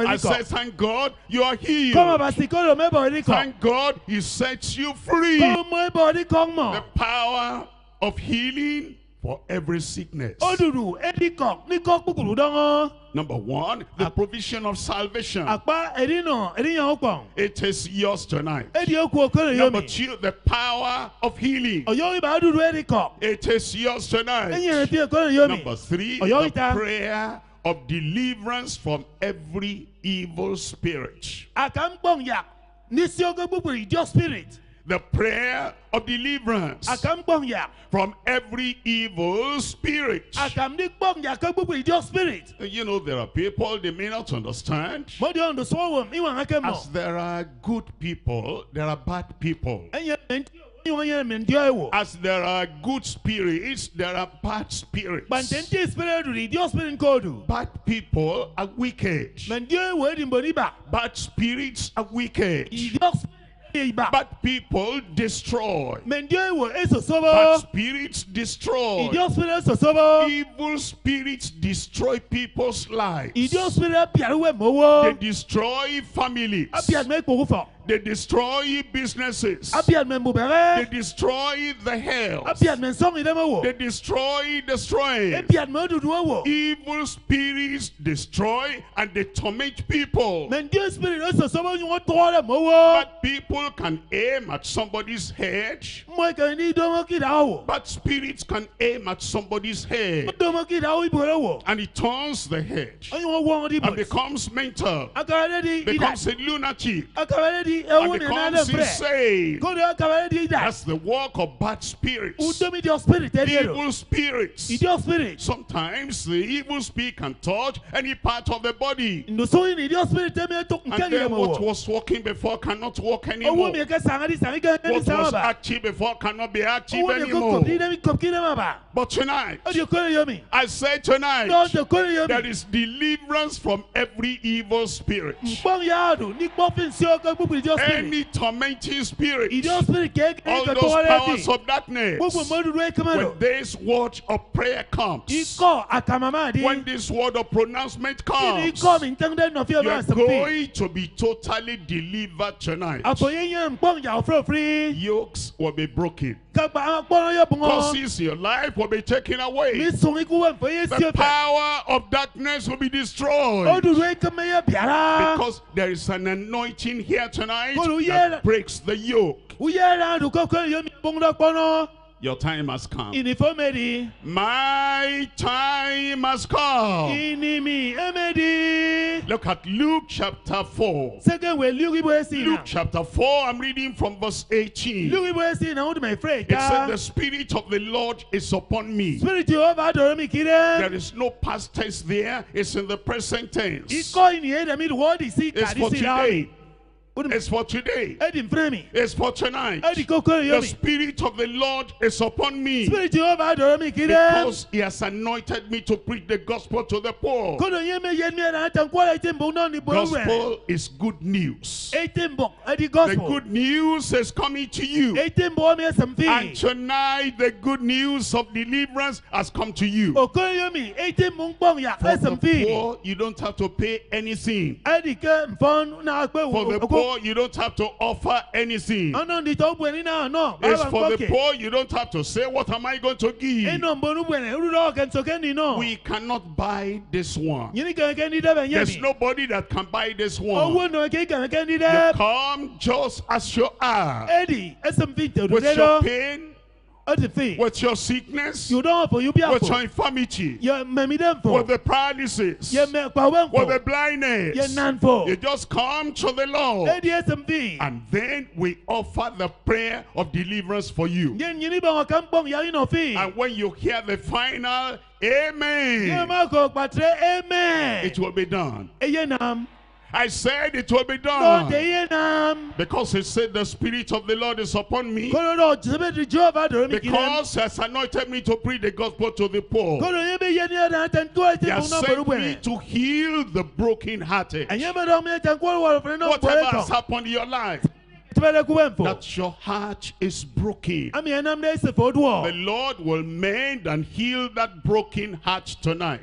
I said, thank God you are healed. Bàtí kọ́lù mẹ́bọ̀ yìí kọ̀. Thank God he sets you free. Kọ́ mọ̀ ẹ̀bọ̀ yìí kọ́ The power of healing for every sickness. Ó dùdù ẹ̀dí kọ̀ ní kọ́ kúkúrú dánwọ́. Number one, the provision of salvation. Àpá ẹ̀dí nà ẹ̀dí yàn ó pọ̀. It is yours tonight. Ẹ̀dí ó kú okòrò yóò Number two, the power of healing. Ọ̀yọ́ ibà dùdù ẹ̀dí kọ̀. It is yours tonight. rẹ̀ fi okòrò yóò mi. Number three, the prayer of deliverance from every evil spirit. Àkàǹgbọ̀nyà ní sí ogó gbogbo ìjọ spirit. The prayer of deliverance from every evil spirit. Àkàǹdígbọ̀nyà kọ́ gbogbo ìjọ spirit. You know, there are people they may not understand. Mo di ọ̀ndọ̀ sọ́wọ́ mi ìwọ̀n akẹ́ mọ̀. As there are good people, there are bad people. Ẹ̀yẹ mẹ́ntì ìwọ̀n yẹn mẹ́ntì ẹ̀wọ̀. As there are good spirits, there are bad spirits. Gbàǹtẹ̀ntì spirit dùn ìjọ spirit kóòdù. Bad people are wicked. Mẹ́ntì ẹ̀wọ̀ ẹ̀dì mbọ̀ níbà. Bad spirits are wicked. Bad people destroy. Mẹ́ntì ẹ̀wọ̀ èso Bad sọ́bọ̀. spirits destroy. Evil spirits destroy people's lives. They destroy families. Abiàdùmẹ̀ kpòkú fọ̀. They destroy businesses. They destroy the health. Abiàdùmẹ̀ sọ́mi dẹ́mẹ̀ wò. They destroy the strength. Ebiàdùmẹ̀ dùdú ẹ̀wọ̀. Evil spirits destroy and they torment people. Mẹ́ntì spirit èso sọ́bọ̀ yìí wọ́n tọ́ rẹ̀ mọ́wọ́. Bad people can aim at somebody's head. Mọ̀ ẹ̀kẹ́ ní dọ́mọ́ kí ìdáwọ̀ wò. Bad spirits can aim at somebody's head. Dọ́mọ́ kí ìdáwọ̀ ìbò rẹ̀ wò. And it turns the head Ẹ̀yin wọ́n wọ́n di and becomes mental. Becomes a lunatic. And becomes insane. Kódé akabẹ́rẹ́ di ìdá. That's the work of bad spirits. Udomi di spirit ẹ̀dí. Evil spirits. Sometimes the evil spirit can touch any part of the body. Ndosoyin ni ìdí spirit ẹ̀mí ẹ̀tọ́ nkẹ́ And then what was walking before cannot walk anymore. mi ẹ̀kẹ́ sàngá di sàngá gẹ́gẹ́ ní What was active before cannot be active Owó mi ẹ̀kọ́ anymore. kọ̀pì ní kọ̀pì ní mà bà. But tonight, Ó di okòrò yọ. I say tonight, Lọ́dọ̀ okòrò yọ there is deliverance from every evil spirit. Nkpọ́n yà á dùn ní kpọ́fin sí ọkọ̀ gbogbo ìdí spirit. Any tormenting spirit, Ìdí spirit kẹ́kẹ́ all those powers of darkness, Gbogbo mọ́dúdú ẹ̀ kẹ́mẹ́ lọ. when this word of prayer comes, Ikọ̀ àkàmàmà di. when this word of pronouncement comes, ikọ̀ mi ntẹ́ngdẹ́ nọ̀fí ọ̀bẹ you're àsèpì. going to be totally delivered tonight. Àfọyín yẹn nkpọ́n yà ọ̀fúrọ̀fúrí. Yokes will be broken. Causes your life will be taken away. sɔn iku wɛ nfɔ ye The power of darkness will be destroyed. o dudu ye kɛmɛ ye biara Because there is an anointing here tonight that breaks the yoke. O yɛ la du kɔkɔ ye mi bɔngɔ kpɔnɔ Your time has come. inifɔ mɛ di My time has come. di Look at Luke chapter 4. sɛgɛ wɛ luki bɔ esi Luke chapter 4, I'm reading from verse 18. luki bɔ esi na o tun bɛ fɛ It said, The Spirit of the Lord is upon me. spirit o ba dɔrɔ There is no past tense there, it's in the present tense. ikɔ ini ye dɛmi wɔ di si It's for today. It's for today. bɛ di nfɛn mi It's for tonight. ɛ di kɔkɔ ye The Spirit of the Lord is upon me spirit o ba dɔrɔ mi kiri. because He has anointed me to preach the gospel to the poor. kodo nye me yen mi na tan kwala ite mbong na ni bo we Gospel is good news. ite mbong adi The good news is coming to you. ite mbong mi esem And tonight, the good news of deliverance has come to you. o ko yo mi ite mbong bong ya For the poor, you don't have to pay anything. adi ke mfon na pe For the ko poor, you don't have to offer anything. ana ndi to bu ni na no It's for the poor, you don't have to say, What am I going to give? eno mbonu bu ne ru do ke ntoke ni no We cannot buy this one. yini ke ke ni de be nye There's nobody that can buy this one. You come just as you are. edi esem fi te With your pain, adi with your sickness, you don't for you be with your infirmity, ye me mi dem fo with the paralysis, ye me kwa wen with the blindness. ye nan fo You just come to the Lord. edi esem fi And then we offer the prayer of deliverance for you. Nye nyini ba wọn kan pọn yari nọ fi. And when you hear the final Amen, ma ko patre amen. it will be done. I said it will be done. de ye nam. Because he said, The Spirit of the Lord is upon me. Kolo dọ jisebe di Jehova dọrọ mi kiri. Because he has anointed me to preach the gospel to the poor. Kolo ye be ye ni ẹ̀dá tẹ̀ nkúwa ti He has sent me to heal the brokenhearted. Ẹ̀yẹ́ bẹ̀ dọ̀ mi tẹ̀ nkúwa wọ̀ fún náà Whatever has happened in your life, Tibẹ̀ dẹ̀ kú bẹ̀ nfọ̀. that your heart is broken. Ami ẹ̀ nam dẹ̀ ẹsẹ̀ fọ́ The. Lord will mend and heal that broken heart tonight.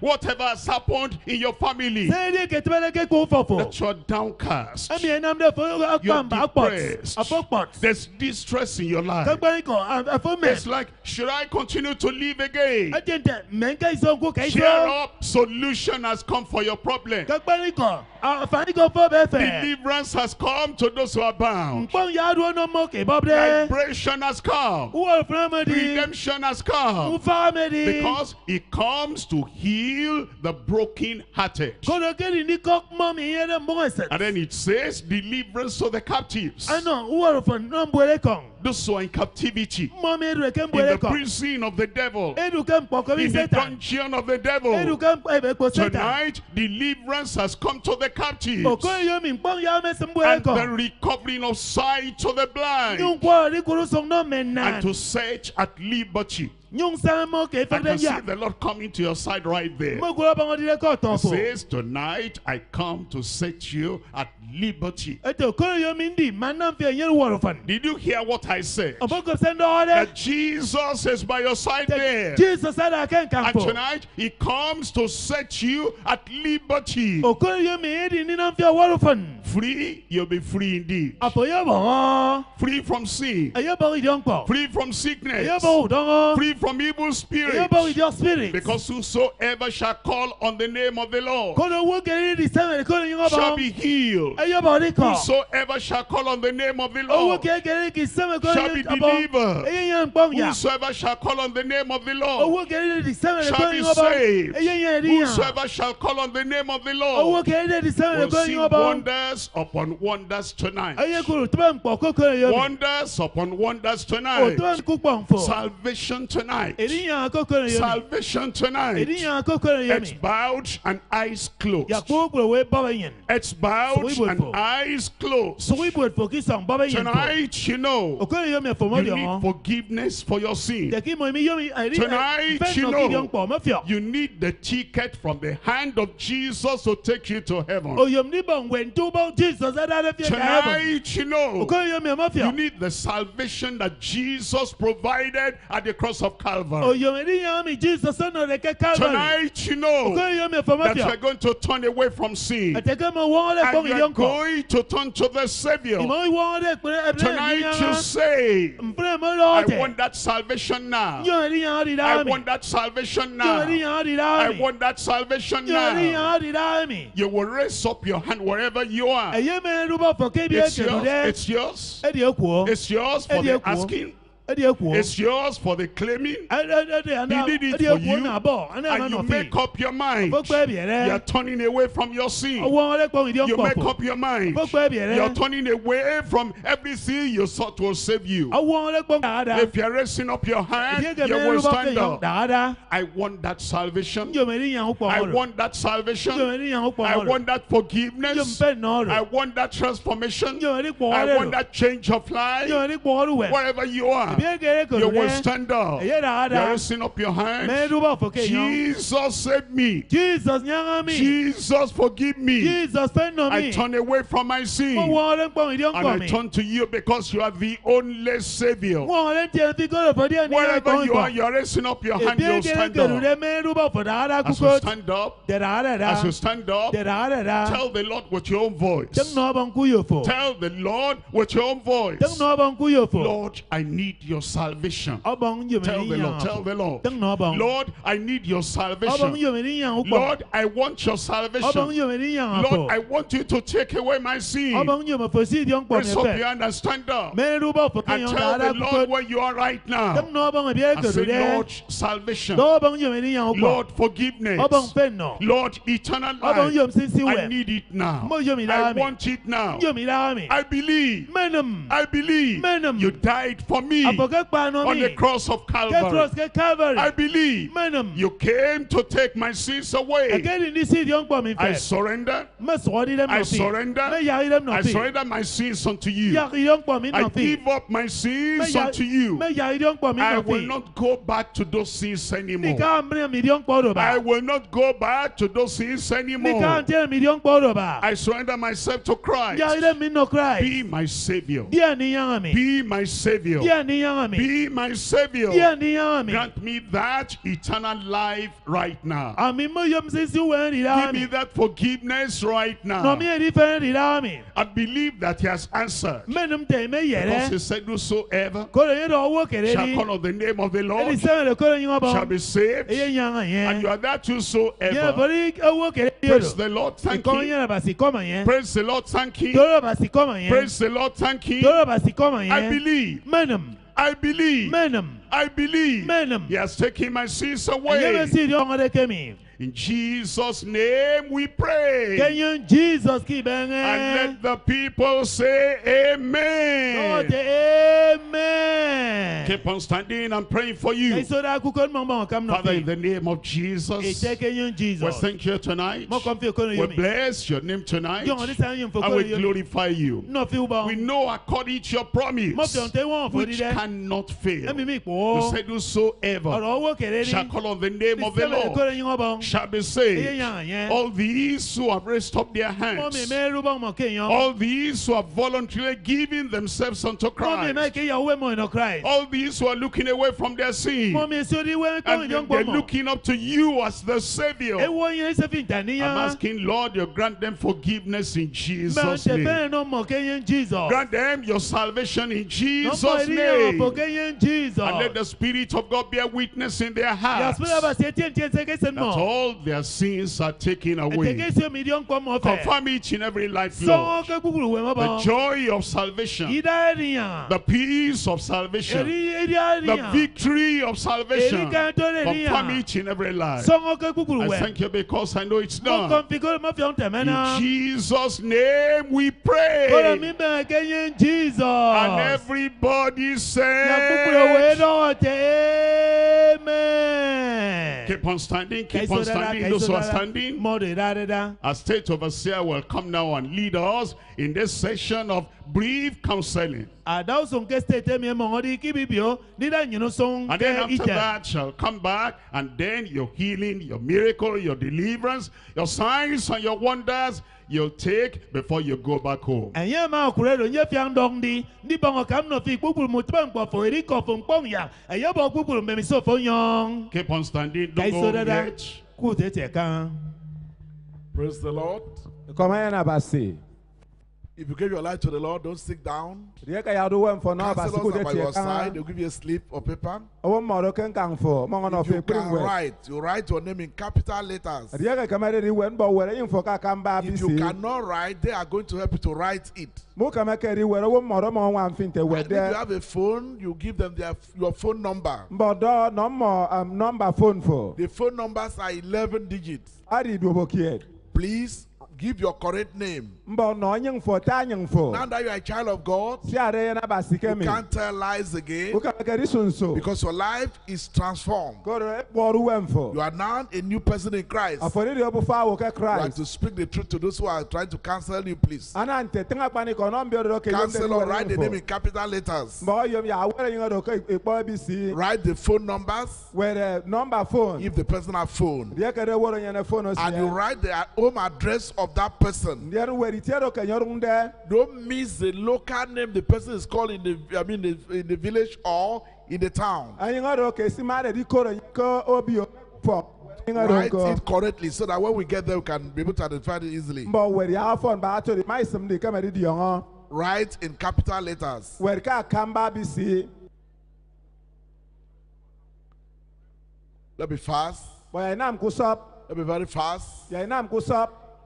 Àbàṣe kọ́ ẹsẹ̀ fọ́ ìdùwọ̀ ẹsẹ̀. Whatever has happened in your family, Sẹ́yìn ní kẹ̀tìbẹ̀ dẹ̀ kẹ́kọ̀ọ́ fọ̀fọ̀. that you're downcast, Ami ẹ̀ nam dẹ̀ fọ́ you're depressed, there's distress in your life. Kẹ́gbẹ́rin kan àfọ́ It's like, should I continue to live again? Ẹ̀jẹ̀ ntẹ̀ mẹ́ńkà ìsọ̀nkú kẹ́ Cheer up, solution has come for your problem. Kẹ́gbẹ́rin kan àǹfààní kan fọ́ bẹ́ẹ̀ fẹ́. Deliverance has come to those who are bound. Nkpɔn ya do no mo ke bɔb dɛ. Liberation has come. Wɔ fana ma di. Redemption has come. Nfa ma di. Because it comes to heal the broken hearted. Kodo kedi ni kɔ mɔ mi yɛ dɛ mɔgɔ sɛ. And then it says deliverance to the captives. Ɛnɔ wɔ fana na bɔre kɔn. Those who are in captivity. Mɔ mi edu kɛ In the prison of the devil. Edu kɛ nkpɔkɔ bi In the dungeon of the devil. Tonight, deliverance has come to the captives. Oko yɛ mi nkpɔn ya mɛ sɛn bɔre And the recovering of sight to the blind. Nyɔnkɔ ni kuru sɔn nɔ mɛ And to set at liberty. I can see the Lord coming to your side right there. Mo kura bɔngɔ di dɛ kɔ He says, Tonight I come to set you at liberty. Eto kolo yɛ mi di ma nan fɛ yɛn wɔ fana. Did you hear what I said? Ɔbɔ kɔ sɛn dɔwɔ dɛ. That Jesus is by your side there. Jesus ada kɛ nkan And tonight he comes to set you at liberty. Okoro yɛ mi edi ni nan fɛ wɔrɔ fana. Free, you'll be free indeed. Afɔ yɛ bɔngɔ. Free from sin. Ɛyɛ bɔ ìdí ọ̀nkpọ̀. Free from sickness. Free from evil spirits. bɔ ìdí spirit. Because whosoever shall call on the name of the Lord Kódò owó kẹ́rin di sẹ́wẹ̀n kódò yín shall be healed. Ẹyẹ bọ̀ ní kọ̀. Whosoever shall call on the name of the Lord kẹ́rin kì í sẹ́wẹ̀n kódò shall be delivered. Ẹyẹ yẹn ń gbọ́n yà. Whosoever shall call on the name of the Lord Owó kẹ́rin di sẹ́wẹ̀n shall be saved. Ẹyẹ yẹn rí yàn. Whosoever shall call on the name of the Lord kẹ́rin di sẹ́wẹ̀n will see wonders upon wonders tonight. Ẹyẹ kúrò tó bá ń pọ̀ kókó yẹn mi. Wonders upon wonders tonight. tó bá ń kú pọ̀ ń fò. Salvation tonight. Ènìyàn kókó yẹn mi. Salvation tonight. Ènìyàn kókó yẹn Heads mi. bowed and eyes closed. Yàgbó gbòòrò wé bọ́bẹ̀ yẹn. Heads bowed and eyes closed. Sọ̀wé ibò èfò kí sàn bọ́bẹ̀ yẹn fò. Tonight, you know, Òkú yẹn mi ẹ̀fọ́ mọ́ you need forgiveness for your sin. Jẹ́ kí mo mi yóò mi àìrí Tonight, you sọ kí di know. You need the ticket from the hand of Jesus to take you to heaven. Oyom ní bọ̀ nwẹ̀ ntó bọ̀ Mo Jesus ɛda ne fie ka ɛbɔ. Tonight, you know, Okɔ yɛ mi ɛmɔ you need the salvation that Jesus provided at the cross of Calvary. Oyomedi yan mi Jesus ɛna de kɛ Calvary. Tonight, you know Okɔ yɛ mi ɛfɔmɔ that you are going to turn away from sin. And you are going to turn to the Savior. Ìmọ̀ wɔn de kpɛrɛ ɛbɛrɛ mi Tonight, you say, I want that salvation now. Yomedi yan di I want that salvation now. yan di da I want that salvation now. yan di da mi. You will raise up your hand wherever you are. Ɛyɛ mi ɛdubɔ fɔ kébi It's yours. It's yours. It's yours for the asking. It's yours for the claiming. He did it for you. And you make up your mind. You are turning away from your sin. Wɔn de kpɔn ìdí You make up your mind. Fɔkpɛ bi You are turning away from everything you thought will save you. Wɔn de kpɔn daada. If you are raising up your hand, you will stand up. I want that salvation. Yomedi yan kpɔn I want that salvation. Yomedi yan kpɔn I want that forgiveness. I want that transformation. I want that change of life. Yomedi kpɔn ɔrɔ wɛ. Wherever you are, you will stand up. You are daada. raising up your hand. Mɛ ɛdubɔ fɔ kɛ yan. Jesus save me. Jesus. Jesus forgive me. Jesus nọ I turn away from my sin. Mo wọ́n ọ̀rẹ́ gbọ́n ìdí And I turn to you because you are the only Savior. Mo ọ̀rẹ́ tiẹ̀ fi gbọ́dọ̀ fọ́ díẹ̀ ní Wherever you are, you are raising up your hand, you'll stand up. dẹ mẹ́rin bọ̀ fọ̀ dáadáa As you stand up, Dẹ̀rẹ̀ àárẹ̀ dá. as you stand up, Dẹ̀rẹ̀ àárẹ̀ dá. tell the Lord with your own voice. Dẹ́kun náà bọ̀ ń kú yóò fò. Tell the Lord with your own voice. Dẹ́kun náà bọ̀ ń kú yóò fò. Lord, I need your salvation. Ọbọ̀ ń yòmí Tell the Lord, tell the Lord. Dẹ́kun náà bọ̀ ń. Lord, I need your salvation. yòmí ní yàn. Lord, I want your salvation. Lord, I want you to take away my sin. Ọbọ̀ ń yòmí fò sí ìdí ọ̀nkọ̀ mi Raise up your hand and stand up. Mẹ́rin bọ̀ fọ̀ And tell the Lord where you are right now. Dẹ́kun náà bọ̀ ń bí And say. Lord, salvation. Lọ́wọ́ bọ̀ ń yòmí ní yàn pọ̀. Lord, forgiveness. Ọbọ̀ ń fẹ́ nọ. Lord, eternal life. I need it now. I want it now. Yòmí lára mi. I believe. I believe you died for me on the cross of Calvary. I believe you came to take my sins away. Ẹ̀kẹ́ ni ní sí ìdí ọ̀nkọ̀ mi I surrender. Mẹ́ sọ̀rọ̀ di dẹ́m I surrender. I surrender my sins unto you. Í dí ọ̀nkọ̀ mi I give up my sins unto you. Í dí ọ̀nkọ̀ mi I will not go back to those sins anymore. Nìkan mìíràn mi dí ọ̀nkọ̀ rò I will not go back to those sins anymore. Nìkan tẹ́ mi dí ọ̀nkọ̀ rò bá. I surrender myself to Christ. Í dẹ́m mi nọ Christ. Be my Savior. Díẹ̀ ni yàn mi. Be my Savior. Díẹ̀ ni yàn mi. Be my Savior. Grant me that eternal life right now. Àmì mọ̀ yọ̀m sísí wẹ̀ ń rírà Give me that forgiveness right now. mi èdè fẹ́ rírà mi. I believe that He has answered. Mẹ́num tẹ̀ mẹ́ Because He said, Whosoever dọ̀ owó kéré shall call on the name of the Lord sẹ́wọ̀n lè kórè yín wọ́n shall be saved. And you are that whosoever. fọ́rí owó kéré yẹn Praise the Lord. Thank you. yẹn bá sì kọ́mọ̀ yẹn. Praise the Lord. Thank you. Tóró bá sì kọ́mọ̀ yẹn. Praise the Lord. Thank you. Tóró bá sì kọ́mọ̀ I believe. I believe. I believe. He has taken my sins away. Sí ìdí ọmọdé kẹ́mi. In Jesus' name we pray. Kẹ́yìn Jesus kì And let the people say amen. amen. Keep on standing and praying for you. Kẹ́yìn sọ́dọ̀ akúkọ́ ní mọ̀mọ́ ọ̀kàm náà Father, in the name of Jesus, we thank you tonight. Mọ̀ kàn fi okòrò We bless your name tonight. Yọ̀n ọ̀dí sáyẹn And we glorify you. Nọ̀ fi wúbọ̀. We know according to your promise, fi ọ̀ntẹ́ wọ́n fò which cannot fail. You said whosoever shall call on the name of the Lord kórè yín wọ́n bọ̀. shall be saved. All these who have raised up their hands, mẹ́rú bọ̀ mọ̀ kéèyàn. all these who have voluntarily given themselves unto Mọ̀ mi mẹ́ Christ, kéèyàn owó mọ̀ ìnà Christ. all these who are looking away from their sin, Mọ̀ mi sórí and they're looking up to you as the Savior. Ewo yẹn ṣe fi I'm asking, Lord, you grant them forgiveness in Jesus' name. fẹ́ràn náà mọ̀ kéèyàn Jesus. Grant them your salvation in Jesus' name. ọ̀pọ̀ kéèyàn Jesus. And let the Spirit of God bear witness in their hearts Yàtúwẹ̀ bá ṣe tí tí ṣe kéṣe that mọ̀. All their sins are taken away. Ẹ̀tẹ̀kẹ́sẹ̀ mi di ọ̀npọ̀ mọ̀ fẹ́. Confirm each in every life, Lord. kẹ́ kúkúrú wẹ̀ mọ́ The joy of salvation, the peace of salvation, the victory of salvation. kan tó lè Confirm each in every life. I thank you because I know it's done. fi kó mọ́ fi ọ̀n tẹ̀mẹ́ náà. In Jesus' name we pray. bẹ̀rẹ̀ kéèyàn Jesus. And everybody said, Amen. Keep on standing, keep on standing. Kàìsó Those who are standing, our state overseer will come now and lead us in this session of brief counseling. Àdáwò sọ̀n ké state mi mọ̀ ọ́ di kí bíbí o. Nídà yìnyín sọ̀n And then after that shall come back, and then your healing, your miracle, your deliverance, your signs and your wonders, you'll take before you go back home. ɛnyɛ ma akura do nye fia ŋdɔn di ndi bɔngɔ kam nɔ fi kpukpuru mu tibɛ nkpɔfo eri kɔfo nkpɔn ya ɛyɛ bɔ kpukpuru mbɛmi so fo nyɔn. Keep on standing. Don't go yet. K'u tete kan. Praise the Lord. kɔmɛ na ba se If you give your life to the Lord, don't sit down. deɛ ka yaado wɛn fɔ na ba se ko Counselors de are by your tiɛ side. kan They'll give you a slip or paper. ɔwɔ mɔdɔ kankan fɔ mɔngɔ na If you ɔfɛ kpiri can wɛ write, you write your name in capital letters. deɛ ka kɛmɛ de di wɛn bɔ wɛrɛ yin fɔ ka kan ba bi If se you cannot write, they are going to help you to write it. mu kɛmɛ kɛ di wɛrɛ ɔwɔ mɔdɔ mɔ wan fin tɛ wɛ And if you dɛ have a phone, you give them their, your phone number. mbɔdɔ nɔmɔ um, nɔmba phone fɔ The phone numbers are 11 digits. adi dobo kiɛ Please give your correct name. Mbɔ nɔ yin fɔ taa yin fɔ Now that you are a child of God, si a de yɛ na ba si you can't tell lies again o kɛmɛ kɛ di because your life is transformed. ko de bɔru wɛn fɔ You are now a new person in Christ. afɔri de o bɛ fɔ awo kɛ You have to speak the truth to those who are trying to cancel you, please. ana n tɛ tɛŋa kpani kɔ nɔn bɛ dɔ kɛ yom de Cancel or write the name in capital letters. mbɔ yom ya awɛrɛ yin dɔ kɛ ikpɔ bi si Write the phone numbers wɛrɛ nɔmba phone if the person has phone. deɛ kɛ de wɔrɔ yɛn phone o si And you write the home address of that person. Deɛ wɛri tiɛ dɔ kɛ nyɔrɔ dɛ Don't miss the local name the person is called in the I mean the, in the village or in the town. anyi ŋa dɔ kɛ si ma de di koro ko o bi o fɔ anyi ŋa dɔ Write it correctly so that when we get there we can be able to identify it easily. mbɔ wɛri a fɔ ba to de ma isem de kɛmɛ di di yɔngɔ Write in capital letters. wɛri ka kan ba bi si Let me fast. bɔn yɛ nam ko sɔb Let me very fast.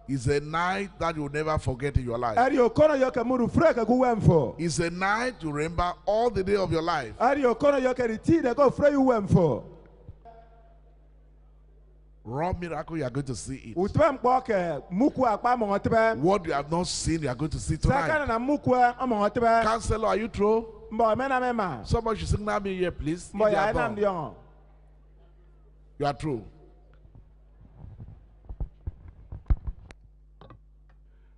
Yɛ nam ko sɔb It's a night that you'll never forget in your life. ɛri o kɔnɔ yɔ kɛ muru fure kɛ ko wɛn fɔ It's a night you remember all the day of your life. ɛri o kɔnɔ yɔ kɛ di ti de ko fure yi wɛn fɔ Raw miracle, you are going to see it. o tɛbɛ nkpɔ kɛ muku akpa mɔgɔ tɛbɛ What you have not seen, you are going to see tonight. nana muku mɔgɔ tɛbɛ Counselor, are you true? mbɔ mɛ na mɛ ma Someone should signal me here, please. you, are yɛ nam di done. yɔngɔ you are true.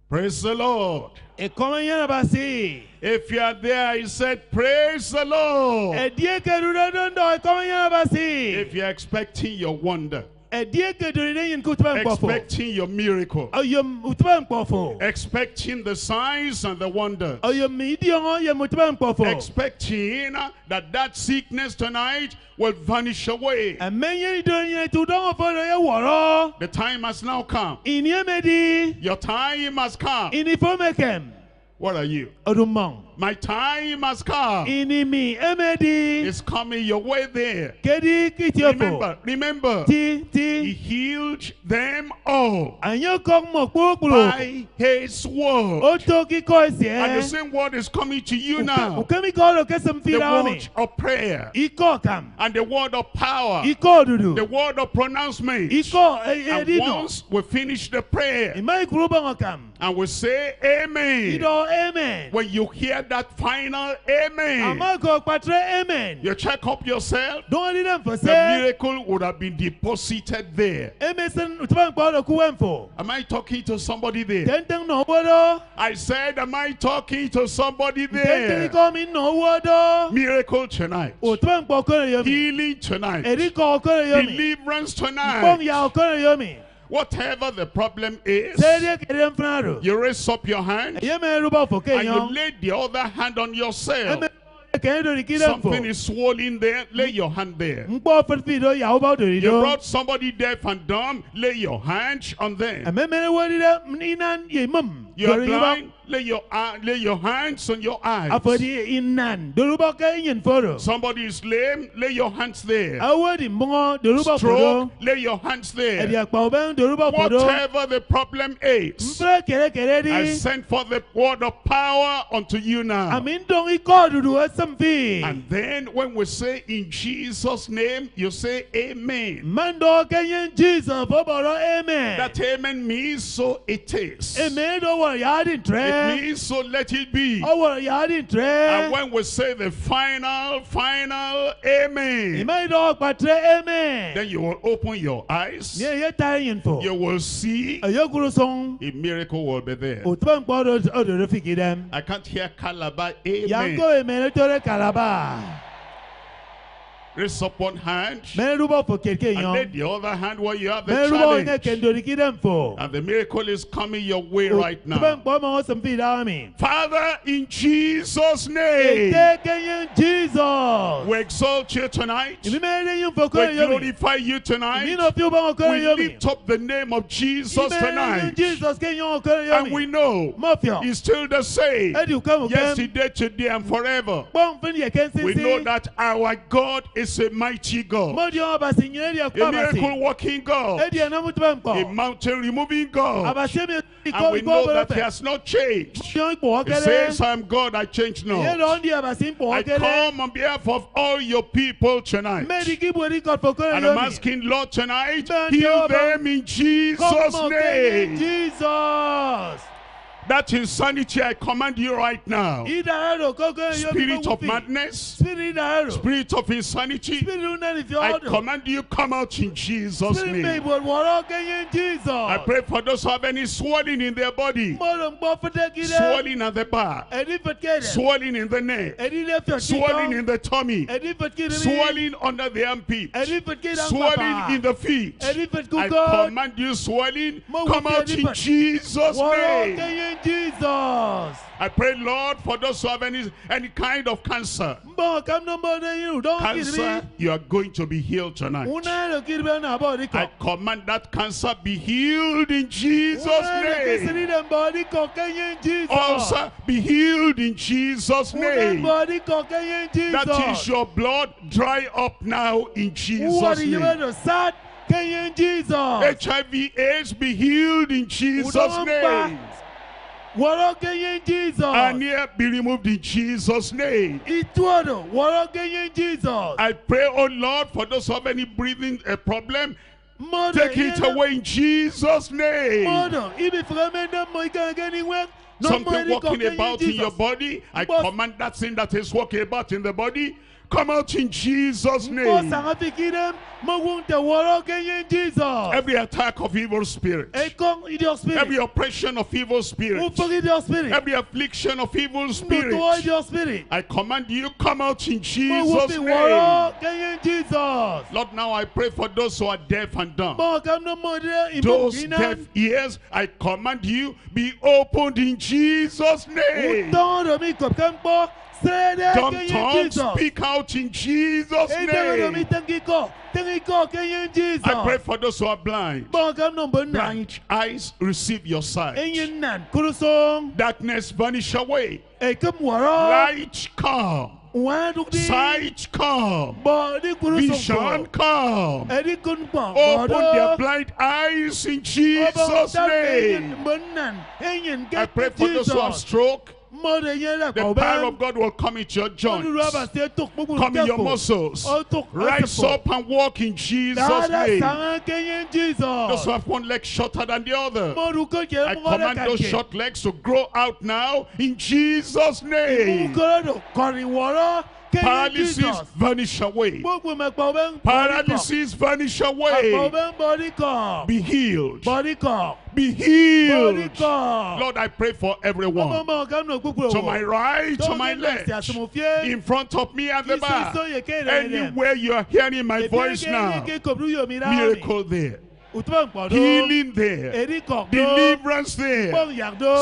Praise the Lord. ìkọ́mọ yẹn na ba se. If you are there, he said, Praise the Lord. ɛdiɛ kɛduru dɔndɔ ìkọ́mọ yẹn na ba se. If you're expecting your wonder, ɛdiɛ kɛduru ne yin k'u tibɛ nkpɔfo. expecting your miracle, ɔyɔ u tibɛ expecting the signs and the wonder. ɔyɔ mi di yɔngɔ yɛ mu tibɛ nkpɔfo. expecting that that sickness tonight will vanish away. ɛmɛ yɛn dɔn yɛn tu dɔngɔ fɔ dɔ yɛ wɔrɔ. The time has now come. ìníyɛ mɛ di. Your time has come. ìnífɔ mɛ kɛm. What are you? My time has come. It's coming your way there. Remember, remember, ti he healed them all àyàn kọ́ mọ̀ kpókpòrò. by his word. kíkọ́ And the same word is coming to you now. òkèmí kọ́ ló kẹsàn-án The fi ra mi. word of prayer kam. and the word of power, the word of pronouncement. And once we finish the prayer ìmọ̀ ìkúrú bọ̀ wọn kam. and we say amen. when you hear that final amen, àmọ́ kò pàtrẹ́ amen. you check up yourself, dɔn ní dɛ the miracle would have been deposited there. emesan tuma nkpɔ dɔ kú wɛn fɔ. Am I talking to somebody there? tɛntɛn nɔ wɔ I said, Am I talking to somebody there? tɛntɛn kọ́ mi nɔ wɔ dɔ. Miracle tonight, o tuma nkpɔ kɔnɔ yɔ mi. healing tonight, èdè kọ́ kɔnɔ yɔ mi. deliverance tonight. Yà kɔnɔ yɔ mi. Whatever the problem is, sẹ́díẹ̀ kéde nfúnà rò. you raise up your hand ẹ̀yẹ́ mẹ́rin rúbọ̀ fò and you lay the other hand on yourself. ẹ̀mẹ́ kẹ́hìn dòrí kí dẹ́ Something is swollen there, lay your hand there. nkpɔ fɛrɛfɛ dɔ yàwó bá dòrí You brought somebody deaf and dumb, lay your hand on them. ẹ̀mẹ́ mẹ́rin wọ́n dẹ́ iná yé mọ́m. You're dòrí yìí bá. blind, lay your, uh, lay your hands on your eyes. àfọ̀dí iná dòrúbọ̀ kẹ́yìn fọ́rọ̀. Somebody is lame, lay your hands there. awọ́ di mbọ́ngọ́ dòrúbọ̀ fò dọ́. Stroke, lay your hands there. àpà ọ̀bẹ́ dòrúbọ̀ fò dọ́. Whatever the problem is, I send for the word of power unto you now. àmì ń dán ikọ́ dùdù ẹsẹ̀ fi. And then when we say in Jesus' name, you say amen. mẹ́ndọ̀ kẹ́yìn jesus fọ́bọ̀rọ̀ amen. That amen means so it is. amen yàrá It means so let it be. ọwọ́ And tẹ́. when we say the final, final amen, ìmọ̀ ìdọ̀ pàtẹ́ amen. then you will open your eyes. ní ẹ̀yẹ́ ta ẹ̀yìn fò. You will see ẹ̀yẹ́ kúrú sọ́n. a miracle will be there. òtún nkpọ́ ọ̀dọ̀dọ̀ fi kì í dẹ́m. I can't hear Calabar amen. yanko amen nítorí kalaba. Raise up one hand mɛruba fo keke and yan the other hand where you have the challenge. kendori kidem fo And the miracle is coming your way oh, right now. kpɔ ma wɔsɛm fi daa mi Father, in Jesus' name, jesus we exalt you tonight. ìbí mẹ́rin yín fo We glorify you tonight. náà fi ó bá wọn kore We lift up the name of Jesus tonight. jesus kenyen wọn kore And we know He's still the same. ẹ̀dì kẹ́mu kẹ́m Yesterday, today, and forever. kpɔn fún yẹ kẹ́nsìn We know that our God is a mighty God, mọ́dí wọn bá sì yẹn ẹ̀dì a ẹ̀kọ́ bá sì miracle working God, ẹ̀dì ẹ̀nàmú tó bá ń a mountain removing God. And we know that He has not changed. mọ́dí wọn pọ̀ He says, I'm God, I change not. lọ ń di àbàṣí pọ̀ I come on behalf of all your people tonight. mẹ́rin kí bori kọ́ fo kore And I'm asking, Lord, tonight, heal them in Jesus' name. jesus That insanity, I command you right now. ìdáhẹ́rò kọ́kọ́ yomi Spirit of madness, spirit of insanity, spirit náà fi I command you come out in Jesus' name. ìbò wọ̀rọ̀ kẹ́yìn jesus? I pray for those who have any swelling in their body, mọ́rọ̀ ń gbọ́ fúdẹ́ kí dẹ́ swelling at the back, ẹ̀dí fẹ̀kẹ́ rẹ̀ swelling in the neck, ẹ̀dí lẹ́ fẹ̀ kí swelling in the tummy, ẹ̀dí fẹ̀kẹ́ rẹ̀ swelling under the armpit, ẹ̀dí fẹ̀kẹ́ rẹ̀ swelling in the feet. I command you swelling, come out in Jesus' wọ̀rọ̀ name. jesus I pray, Lord, for those who have any, any kind of cancer. ń bọ̀ kàm ní bọ̀ ní yìí dọ́n kiri bí Cancer, you are going to be healed tonight. ń náà lọ kiri bí náà bọ̀ ní I command that cancer be healed in Jesus' ń náà lọ kí name. siri dẹ̀ bọ̀ ní kọ́ kẹ́yìn jesus Ulcer, be healed in Jesus' name. bọ̀ ní kọ́ kẹ́yìn jesus That is your blood. Dry up now in Jesus' name. lọ sad kẹ́yìn jesus HIV AIDS be healed in Jesus' name. Jesus. Hernia be removed in Jesus' name. ìtúọ̀dọ̀ wọ́rọ̀ kẹ́yìn jesus. I pray, oh Lord, for those who have any breathing uh, problem, mọ́dọ̀ take it away in Jesus' name. mọ́dọ̀ ibi fúnramẹ́ndẹ́ mọ ìkànnì ní wẹ́ Something walking about in your body, I command that thing that is walking about in the body, come out in Jesus' name. sàǹfìkìrẹ́ mọ́ wúntẹ̀ wọ́rọ̀ kẹ́yìn jesus. Every attack of evil spirit, ẹ̀kọ́ idiot spirit. Every oppression of evil spirit, ufuk idiot spirit. Every affliction of evil spirit, I command you come out in Jesus' name. wọ́rọ̀ kẹ́yìn jesus. Lord, now I pray for those who are deaf and dumb. mọ́ kàm ní mọ́dẹ́ Those deaf ears, I command you be opened in Jesus' name. Ùtọ́ọ̀dọ̀ mi kọ̀ọ̀kan Dumb tongues, speak out in Jesus' name. tẹ́ngíkọ́ tẹ́ngíkọ́ kẹ́yìn jesus I pray for those who are blind. mọ́ kàm ní bọ̀ nà Blind eyes, receive your sight. ẹ̀yìn nà kúrúsọ́ Darkness vanish away. Light come. Sight come. bọ̀ ní kúrúsọ́ Vision come. ẹ̀dí kún pọ̀ Open their blind eyes in Jesus' name. I pray for those who have stroke. The power of God will come into your joints. Come in your muscles. Rise up and walk in Jesus' name. Those who have one leg shorter than the other. I command those short legs to grow out now in Jesus' name. Paralysis vanish away. Paralysis vanish away. Be healed. Be healed. Lord, I pray for everyone. To my right, to my left, in front of me and the back. Anywhere you are hearing my voice now, miracle there, healing there, deliverance there,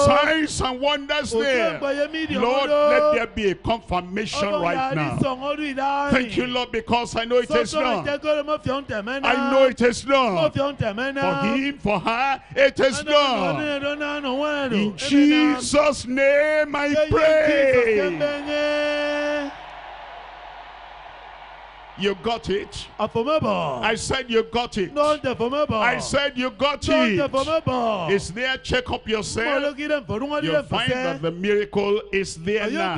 signs and wonders there. Lord, let there be a confirmation right now. Thank you, Lord, because I know it is done. I know it is done. For him, for her, it is done. In Jesus' name I pray. You got it. I said you got it. I said you got it. It's there. Check up yourself. You'll find that the miracle is there now.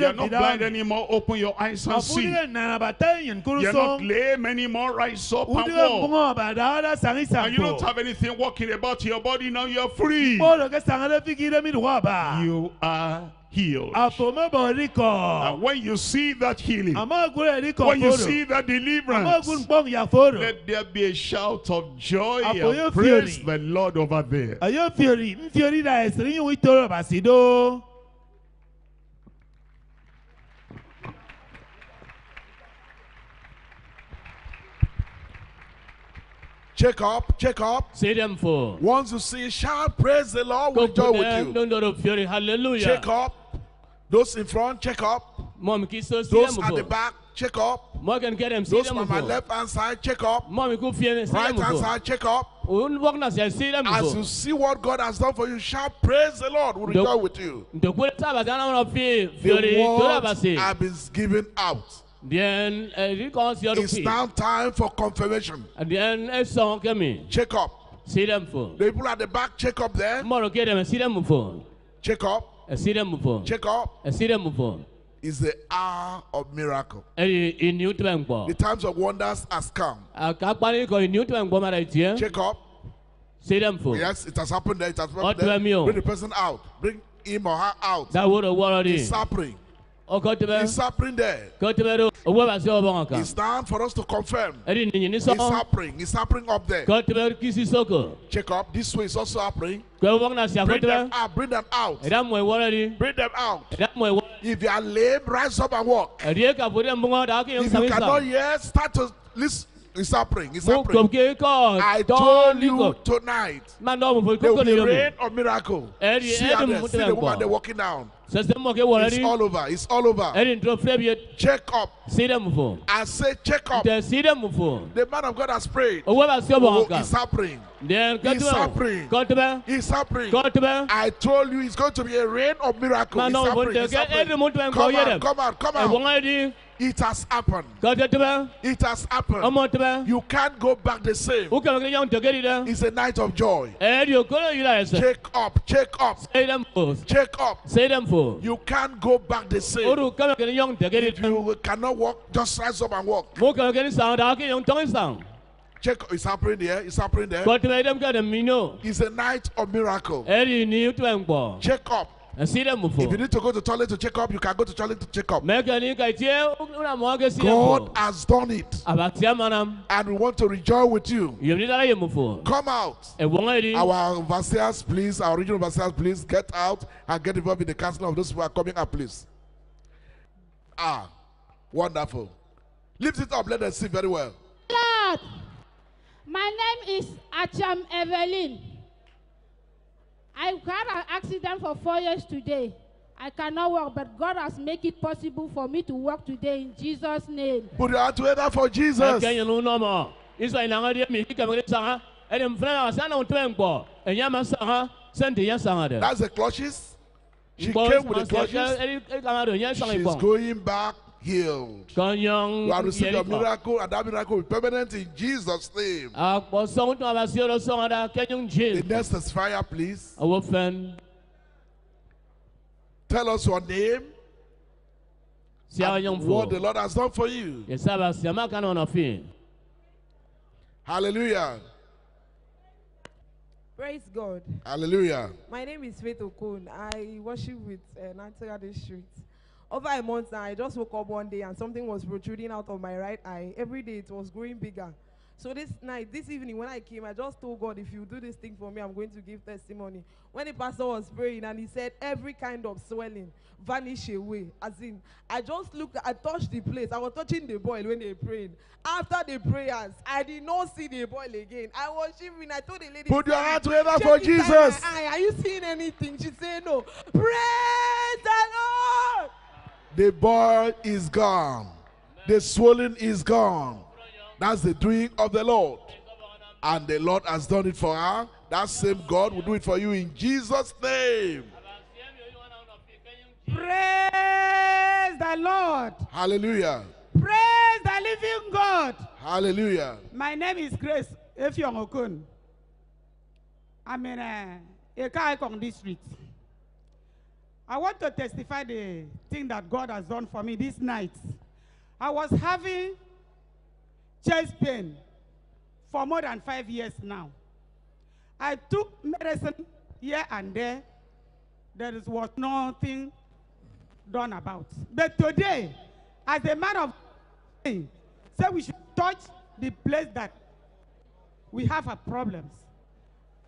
You're not blind anymore. Open your eyes and see. You're not lame anymore. Rise up and walk. And you don't have anything walking about your body now. You're free. You are healed. And when you see that healing, when you see that deliverance, let there be a shout of joy and praise the Lord over there. Check up, check up. Say them for. Once you see, shout, praise the Lord, with joy with you. Check up. Those in front, check up. Mom, kiss us. Those at the back, check up. More get them. See Those on my left hand side, check up. Mom, could fear. See Right hand side, check up. Oh, Un walk na say see them As you see what God has done for you, shout, praise the Lord, we Nope. rejoice with you. Ntokwe taba sana wana fi The fury. Tora words basi. have been given out. Uh, si It's now time for confirmation. Then song kemi. Check up. See them for. The people at the back, check up there. More get them. See them for. Check up. Eh, See them for. Check up. Eh, See them for. Is the hour of miracle. Eh iniu tuwe mpo. The times of wonders has come. Akapani ko iniu tuwe mpo mara itie. Check up. See them for. Yes, it has happened there. It has What happened do I there. mean? Bring the person out. Bring him or her out. That word of word It's already. happening. Oko tuwe. It's happening there. Ko tuwe do. Owo basi obo ngaka. It's time for us to confirm. Eri ninyi ni so. It's happening. It's happening up there. Ko tuwe kisi soko. Check up. This way is also happening. Ko walk na si Bring them akotuwe. out. Bring them out. Era mo word already. Bring them out. Era mo word. If you are lame, rise up and walk. Eri ka fodi mbongo da ki yung If you samisa. cannot yet, start to listen. It's happening. It's Mo happening. kopke ko. I don told liko. you tonight. Man do mo fo There ko will ni be yomi. rain of miracle. Eri- See eri her mo there. See tebe the nkwa. woman they're walking down. Sese mo ke word It's already. all over. It's all over. Eri ntro fre bi. Check up. See them for. I say check up. Te see them for. The man of God has prayed. Owo basi obo Oh, ngaka. it's happening. Then ko It's tuwe. happening. Ko tuwe. It's happening. Ko tuwe. I told you it's going to be a rain of miracle. Man It's no happening. vonte It's ke eri happening. mo tuwe ko Come yedem. out. Come out. Come E out. wonga di. It has happened. Ko te tuwe. It has happened. You can't go back the same. U ke ke yung te geri da. It's a night of joy. Eri o ko yira. Check up. Check up. Say them for. Check up. Say them for. You can't go back the same. Oru kama ke yung te geri If you cannot walk, just rise up and walk. Mo ke ke ni sang da ki yung tong sang. Check. It's happening there. It's happening there. Ko tuwe dem ka dem minyo. It's a night of miracle. Eri ni tuwe mpo. Check up. See them for. If you need to go to toilet to check up, you can go to toilet to check up. Me ke ni ka tie una mo ke see God has done it. Abatia manam. And we want to rejoice with you. Yem ni dara yem for. Come out. Wonga di. Our overseers, please, our regional overseers, please get out and get involved in the counseling of those who are coming up, please. Ah, wonderful. Lift it up, let them see very well. Lord, my name is Acham Evelyn. I had an accident for four years today. I cannot walk, but God has made it possible for me to walk today in Jesus' name. Put your hand together for E Jesus. ke yen no mo. Isa ina ngadi mi ki ke me sang. E dem fna sa na tuwe mpo. E nya ma sang. Sente ya sang de. That's the clutches. She Mpo came with the sang clutches. Eri e kama do nya sang She's ipon. going back healed. Kan You have received your yeri ko. miracle, and that miracle will be permanent in Jesus' name. A po song to abasi ro song da ke yung The next is fire, please. Awo fen. Tell us your name and what the Lord has done for you. Ye saba si ama kan on fin. Hallelujah. Praise God. Hallelujah. My name is Faith Okun. I worship with uh, Nantaga District. Over a month now, I just woke up one day and something was protruding out of my right eye. Every day it was growing bigger. So this night, this evening, when I came, I just told God, if you do this thing for me, I'm going to give testimony. When the pastor was praying and he said, every kind of swelling vanish away. As in, I just looked, I touched the place. I was touching the boil when they prayed. After the prayers, I did not see the boil again. I was shivering. I told the lady, Put your hand together for Jesus. eye. Are you seeing anything? She said no. Praise the Lord. The boil is gone. The swelling is gone. That's the doing of the Lord. And the Lord has done it for her. That same God will do it for you in Jesus' name. Praise the Lord. Hallelujah. Praise the living God. Hallelujah. My name is Grace Efiong Okun. I'm in uh, Ekaikong district. I want to testify the thing that God has done for me this night. I was having chest pain for more than five years now. I took medicine here and there. There was nothing done about. But today, as a man of faith, say we should touch the place that we have our problems.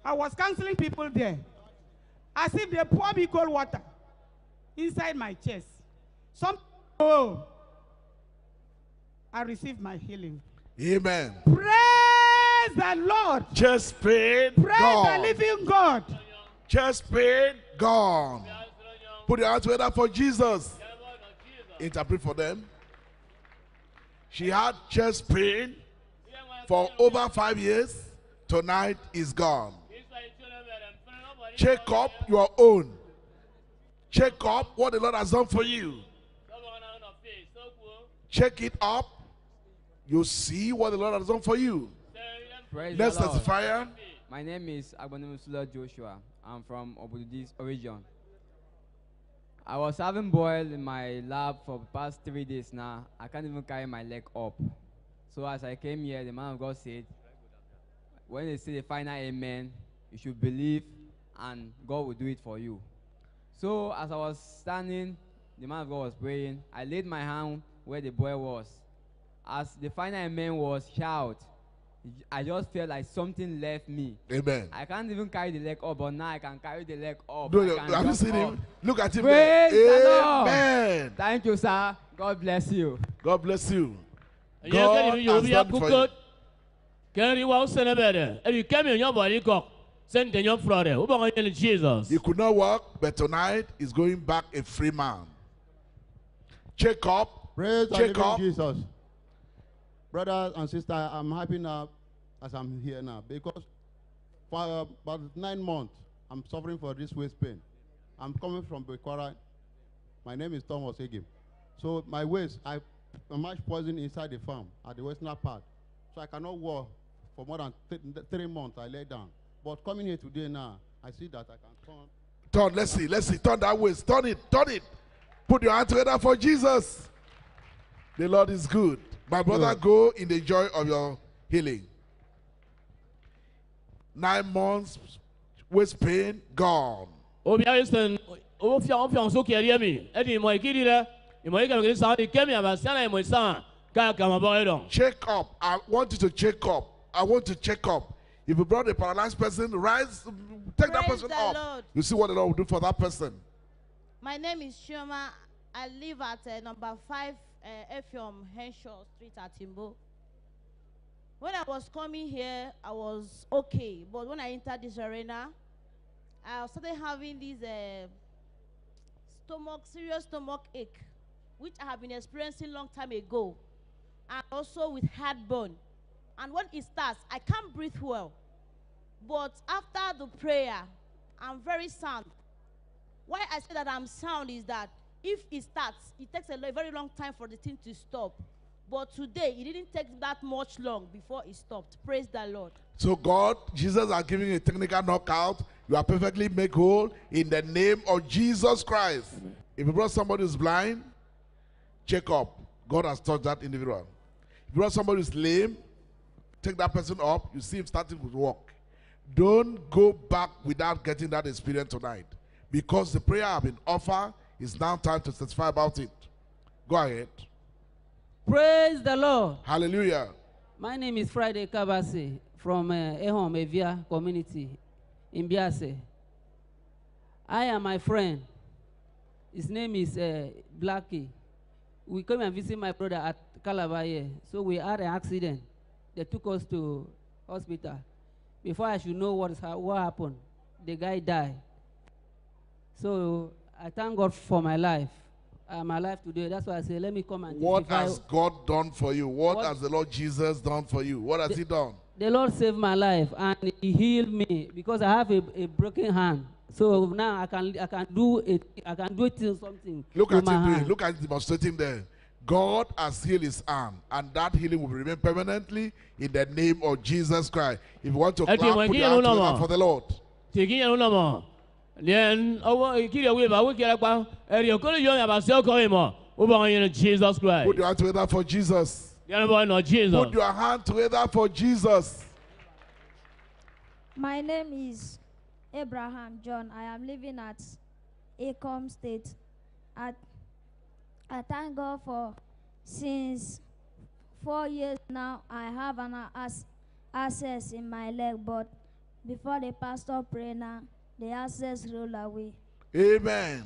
I was counseling people there, as if they pour me cold water inside my chest. Some oh, I received my healing. Amen. Praise the Lord. Chest pain, Praise the living God. Chest pain, gone. Put your hands together for Jesus. Interpret for them. She had chest pain for over five years. Tonight is gone. Check up your own. Check up what the Lord has done for you. Check it up. You see what the Lord has done for you. Praise Lord. testifier. My name is Agbonemusula Joshua. I'm from Obududis region. I was having boil in my lab for the past three days now. I can't even carry my leg up. So as I came here, the man of God said, when they say the final amen, you should believe and God will do it for you. So as I was standing, the man of God was praying. I laid my hand where the boy was. As the final amen was shout, I just felt like something left me. Amen. I can't even carry the leg up, but now I can carry the leg up. Do I you- can have you seen up. him? Look at him Praise the. Lord. Amen. Thank you, sir. God bless you. God bless you. ɛyɛ God kɛni mi yɛ has obi done for akoko kɛri wa o sɛnɛ bɛ dɛ ɛbi kɛmi nyɔ bɔli kɔ sɛni tɛ nyɔ fura dɛ o bɛ ka ɲɛni jesus. He could not walk, but tonight he's going back a free man. Check up. Praise the Check up. Jesus. Brothers and sisters, I'm happy now as I'm here now because for about nine months I'm suffering for this waist pain. I'm coming from Bekwarra. My name is Thomas Egim. So my waist, I I much poison inside the farm at the western part. So I cannot walk for more than th- three months. I lay down. But coming here today now, I see that I can turn. Turn. Let's see. Let's see. Turn that way. Turn it. Turn it. Put your hand together for Jesus. The Lord is good. My brother, go in the joy of your healing. Nine months, waist pain, gone. obi ayi sɛn o fiyan o fiyan so kɛri mi ɛdi mɔ ikiri dɛ mɔ ikiri kiri san di kɛmi a ba sɛnɛ mɔ san k'a kama bɔ. Check up. I want you to check up. I want to check up. If you brought a paralyzed person, rise, take that person up. Lord. You see what the Lord will do for that person. My name is Shoma. I live at uh, number five uh, Effiom Henshaw Street at Timbo. When I was coming here, I was okay, but when I entered this arena, I started having this uh, stomach, serious stomach ache, which I have been experiencing long time ago, and also with heartburn. And when it starts, I can't breathe well. But after the prayer, I'm very sound. Why I say that I'm sound is that if it starts, it takes a very long time for the thing to stop. But today, it didn't take that much long before it stopped. Praise the Lord. So God, Jesus are giving you a technical knockout. You are perfectly made whole in the name of Jesus Christ. If you brought somebody who's blind, check up. God has touched that individual. If you brought somebody who's lame, take that person up. You see him starting to walk. Don't go back without getting that experience tonight. Because the prayer I've been offered, it's now time to testify about it. Go ahead. Praise the Lord. Hallelujah. My name is Friday Kabase from uh, Ehom Evia community in Biase. I am my friend. His name is uh, Blackie. We come and visit my brother at Calabar here. So we had an accident. They took us to hospital. Before I should know what, what happened, the guy died. So I thank God for my life. I'm alive today. That's why I say, let me come and What has God done for you? What, What- has the Lord Jesus done for you? What has The- He done? The Lord saved my life and He healed me because I have a, a broken hand. So now I can I can do it. I can do it till something. Look at him doing. Look at him demonstrating there. God has healed his arm, and that healing will remain permanently in the name of Jesus Christ. If you want to Okay, clap, well, put your hand together for the Lord. tigi yɛn no mɔ lɛn ɔwɔ ikiri awie ba awo kɛlɛ kpa ɛri okolo yɔ yaba se ɔkɔ yi mɔ o bɛ ka ɲɛni jesus Put your hand together for Jesus. yɛn bɔ nɔ jesus. Put your hand together for Jesus. My name is Abraham John. I am living at Acom State. I, I thank God for since four years now I have an as, access in my leg, but before the pastor pray now, the access roll away. Amen.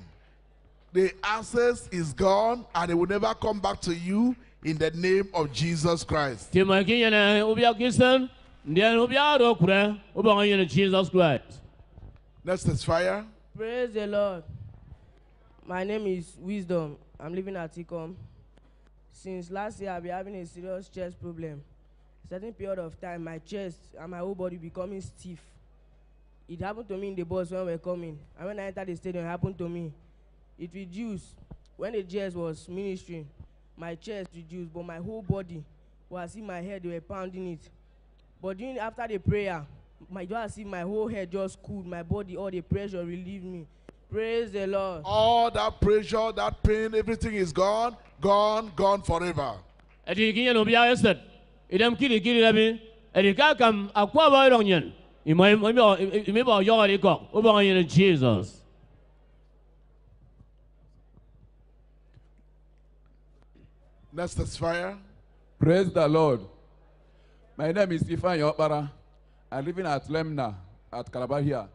The access is gone, and it will never come back to you in the name of Jesus Christ. tìmọ̀ kí yɛn obi akisɛn Then obiara okure obanga yene Jesus Christ. Next is fire. Praise the Lord. My name is Wisdom. I'm living at Ecom. Since last year, I've been having a serious chest problem. Certain period of time, my chest and my whole body becoming stiff. It happened to me in the bus when we were coming. And when I entered the stadium, it happened to me. It reduced. When the chest was ministering, my chest reduced, but my whole body was in my head, they were pounding it. But during after the prayer, my just see my whole head just cooled, my body, all the pressure relieved me. Praise the Lord. All that pressure, that pain, everything is gone, gone, gone forever. Jesus. Next is fire. Praise the Lord. My name is Ifan Yopara. I'm living at Lemna at Calabar here.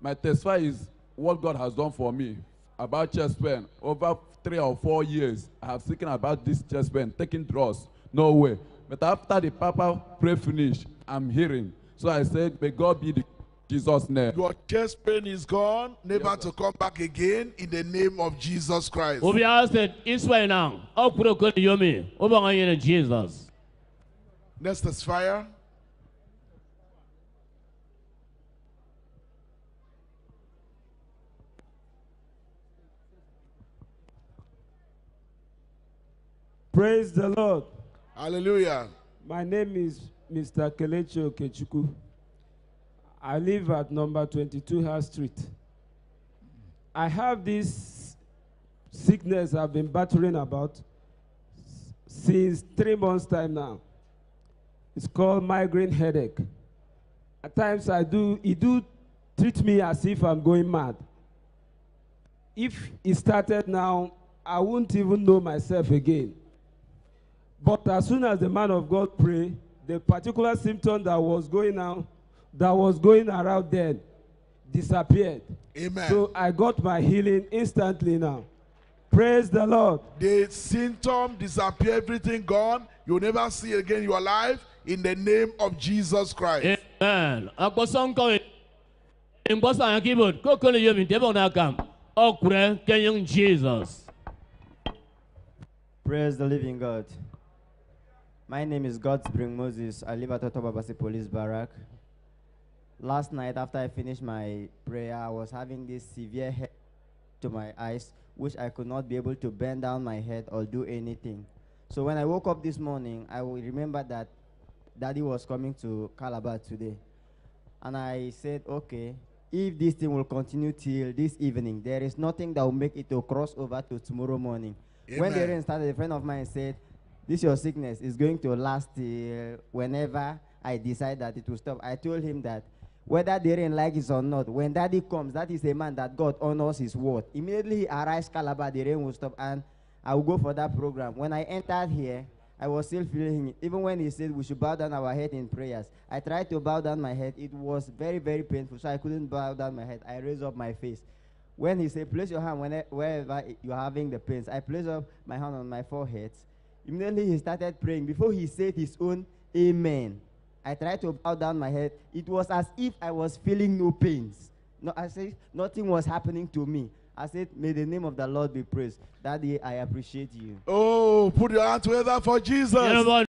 My testify is what God has done for me about chest pain. Over three or four years, I have spoken about this chest pain, taking drugs, no way. But after the Papa pray finish, I'm hearing. So I said, may God be the Jesus' name. Your chest pain is gone, never to come back again in the name of Jesus Christ. Obiara set Israel now. Okure ko yomi. Obanga yene Jesus. Next is fire. Praise the Lord. Hallelujah. My name is Mr. Kelechi Okechukwu. I live at number 22 High Street. I have this sickness I've been battling about since three months' time now. It's called migraine headache. At times I do, it do treat me as if I'm going mad. If it started now, I wouldn't even know myself again. But as soon as the man of God prayed, the particular symptom that was going on, that was going around then, disappeared. Amen. So I got my healing instantly now. Praise the Lord. The symptom disappear, everything gone. You'll never see again in your life in the name of Jesus Christ. Amen. Akbosan ko Ngbosa yan keyboard. Ko ko le yomi debo na kam. Okure kenyang Jesus. Praise the living God. My name is God Spring Moses. I live at Otobabasi Police Barrack. Last night, after I finished my prayer, I was having this severe head to my eyes, which I could not be able to bend down my head or do anything. So when I woke up this morning, I will remember that Daddy was coming to Calabar today. And I said, okay, if this thing will continue till this evening, there is nothing that will make it to cross over to tomorrow morning. When the rain started, a friend of mine said, this your sickness is going to last till whenever I decide that it will stop. I told him that whether the rain like it or not, when daddy comes, that is a man that God honors his word. Immediately he arrives Calabar, the rain will stop and I will go for that program. When I entered here, I was still feeling it. Even when he said we should bow down our head in prayers, I tried to bow down my head. It was very, very painful, so I couldn't bow down my head. I raised up my face. When he said, place your hand whenever, wherever you're having the pains, I placed up my hand on my forehead. Immediately he started praying. Before he said his own amen, I tried to bow down my head. It was as if I was feeling no pains. No, I said nothing was happening to me. I said, may the name of the Lord be praised. Daddy, I appreciate you. Oh, put your hand together for Jesus.